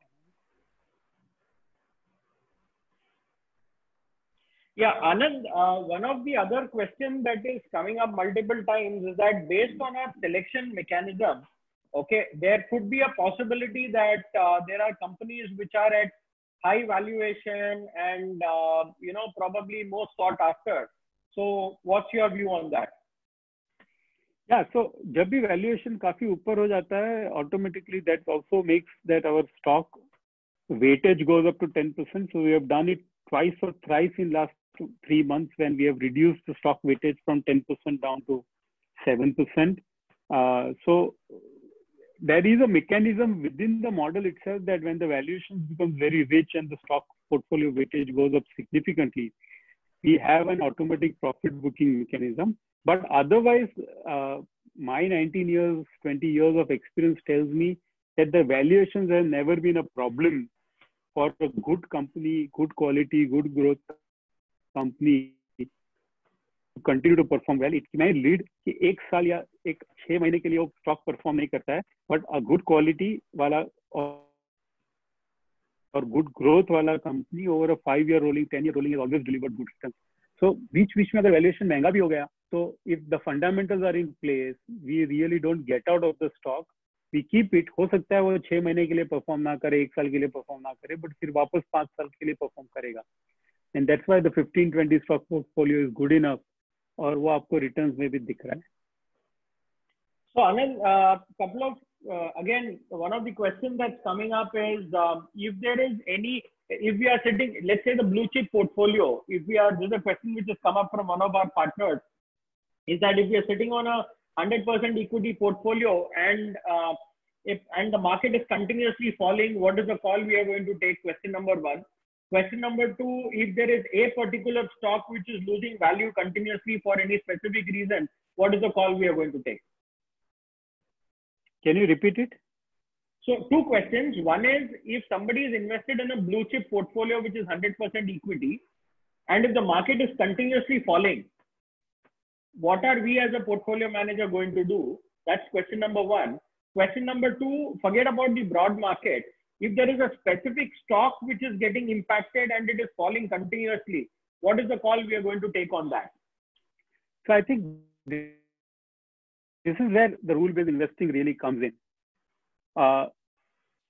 Speaker 1: Yeah, Anand, uh, one of the other questions that is coming up multiple times is that based on our selection mechanism, okay, there could be a possibility that uh, there are companies which are at high valuation and, uh, you know, probably most sought after. So what's your view on that?
Speaker 2: Yeah, so जब भी valuation काफी ऊपर हो जाता है automatically that also makes that our stock weightage goes up to 10%. So we have done it twice or thrice in last three months when we have reduced the stock weightage from 10% down to 7%. Uh, so there is a mechanism within the model itself that when the valuation becomes very rich and the stock portfolio weightage goes up significantly, we have an automatic profit booking mechanism but otherwise uh, my 19 years 20 years of experience tells me that the valuations have never been a problem for a good company good quality good growth company continue to perform well it may lead कि एक साल या एक छह महीने के लिए वो स्टॉक परफॉर्म नहीं करता है बट अ गुड क्वालिटी वाला और गुड ग्रोथ वाला company over a five year rolling ten year rolling always delivered good return so बीच बीच में अगर वैल्यूएशन महंगा भी हो गया So if the fundamentals are in place, we really don't get out of the stock. We keep it. हो सकता है वो छह महीने के लिए परफॉर्म ना करे एक साल के लिए परफॉर्म ना करे बट फिर वापस पांच साल के लिए परफॉर्म करेगा and that's why the twenty stock portfolio is good enough और वो आपको रिटर्न में भी दिख रहा है
Speaker 1: So Anil, uh, couple of uh, again, one of the questions that's coming up is um, if there is any, if we are sitting, let's say the blue chip portfolio, if we are, there's a question which has come up from one of our partners, is that if you're sitting on a 100% equity portfolio and uh, if and the market is continuously falling, what is the call we are going to take? Question number one. Question number two, if there is a particular stock which is losing value continuously for any specific reason, what is the call we are going to take?
Speaker 2: Can you repeat it?
Speaker 1: So two questions. One is if somebody is invested in a blue chip portfolio which is 100% equity, and if the market is continuously falling, what are we as a portfolio manager going to do? That's question number one. Question number two, forget about the broad market. If there is a specific stock which is getting impacted and it is falling continuously, what is the call we are going to take on that?
Speaker 2: So I think this is where the rule-based investing really comes in. Uh,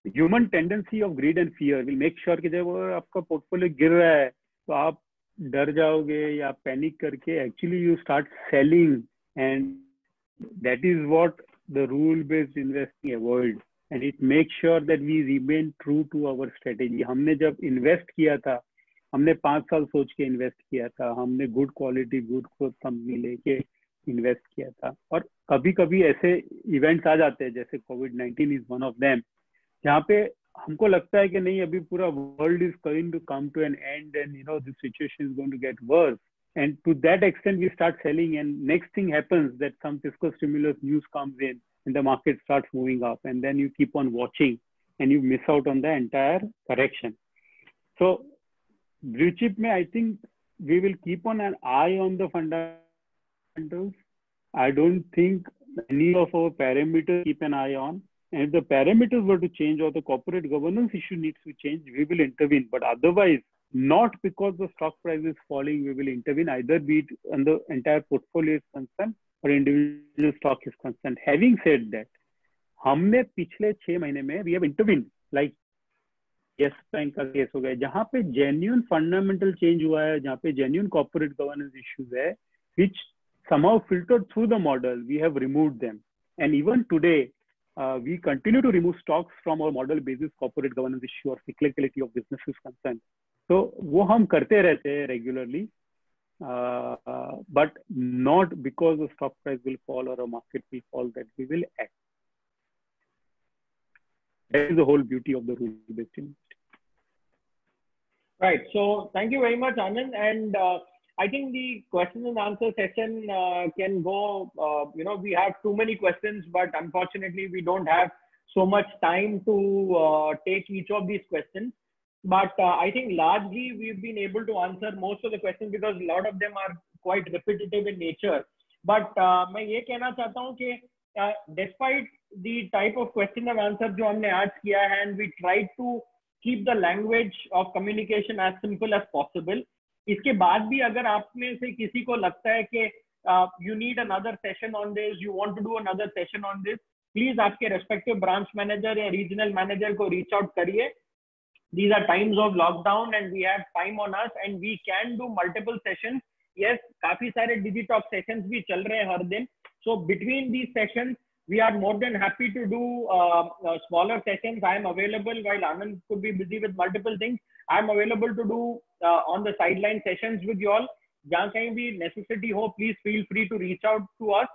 Speaker 2: human tendency of greed and fear will make sure that जब your portfolio is falling, डर जाओगे या पैनिक करके actually you start selling and that is what the rule based investing avoid and it make sure that we remain true to our strategy हमने जब इन्वेस्ट किया था हमने पांच साल सोच के इन्वेस्ट किया था हमने good quality good growth company लेके इन्वेस्ट किया था और कभी कभी ऐसे इवेंट्स आ जाते हैं जैसे Covid nineteen is one of them जहाँ पे हमको लगता है कि नहीं अभी पूरा world is going to come to an end and you know this situation is going to get and to that extent we start selling and next thing happens that some fiscal stimulus news comes in and the market starts moving up and then you keep on watching and you miss out on the entire correction so blue chip may i think we will keep on an eye on the fundamentals i don't think any of our parameters keep an eye on And if the parameters were to change or the corporate governance issue needs to change, we will intervene. But otherwise, not because the stock price is falling, we will intervene either be it on the entire portfolio is concerned or individual stock is concerned. Having said that, हमने पिछले छह महीने में we have intervene like yes bank का केस हो गया जहां पे जेन्यून फंडामेंटल चेंज हुआ है जहां पे जेन्यून कॉर्पोरेट गवर्नेंस इश्यूज है which somehow filter through the model we have removed them and even today Uh, we continue to remove stocks from our model basis corporate governance issue or cyclicality of businesses concerned. So we हम करते रहते regularly, uh, uh, but not because the stock price will fall or a market will fall that we will act. That is the whole beauty of the rule-based investing.
Speaker 1: Right. So thank you very much, Anand. And uh, I think the question and answer session uh, can go. Uh, you know, we have too many questions, but unfortunately, we don't have so much time to uh, take each of these questions. But uh, I think largely we've been able to answer most of the questions because a lot of them are quite repetitive in nature. But I want to say that despite the type of question and answer जो हमने आज किया and we tried to keep the language of communication as simple as possible. इसके बाद भी अगर आप में से किसी को लगता है कि you need another session on this you want to do another session on this please आपके रेस्पेक्टिव ब्रांच मैनेजर या रीजनल मैनेजर को रीच आउट करिए these are times of lockdown and we have time on us and we can do multiple session yes काफी सारे डिजिटॉक सेशन भी चल रहे हैं हर दिन so between these session we are more than happy to do smaller session I am available while Anand could be busy with multiple things I am available to do on the side line session with you all जहां कहीं भी नेसेसिटी हो please feel free to reach out to us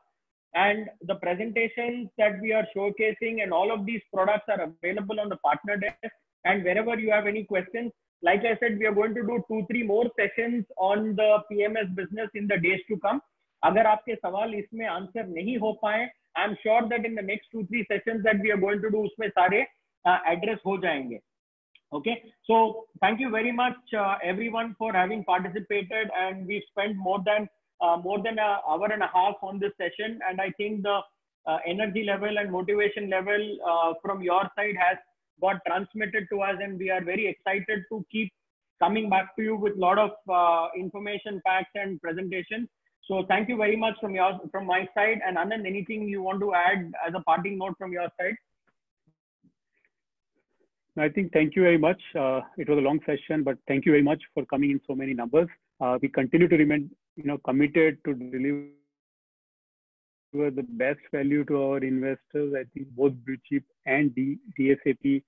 Speaker 1: and the presentation that we are showcasing and all of these product are available on the partner desk and wherever you have any question like I said we are going to do two three more session on the P M S business in the days to come अगर आपके सवाल इसमें आंसर नहीं हो पाए I am sure that in the next two three session that we are going to do उसमें सारे एड्रेस uh, हो जाएंगे Okay, so thank you very much uh, everyone for having participated and we spent more than uh, more than an hour and a half on this session and I think the uh, energy level and motivation level uh, from your side has got transmitted to us and we are very excited to keep coming back to you with a lot of uh, information facts and presentations. So thank you very much from your from my side and Anand anything you want to add as a parting note from your side?
Speaker 2: I think thank you very much. Uh, it was a long session, but thank you very much for coming in so many numbers. Uh, we continue to remain, you know, committed to deliver the best value to our investors. I think both blue chip and D- DSAP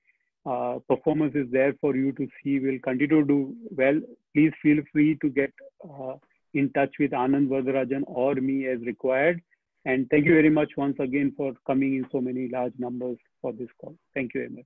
Speaker 2: uh, performance is there for you to see. We'll continue to do well. Please feel free to get uh, in touch with Anand Vardarajan or me as required. And thank you very much once again for coming in so many large numbers for this call. Thank you very much.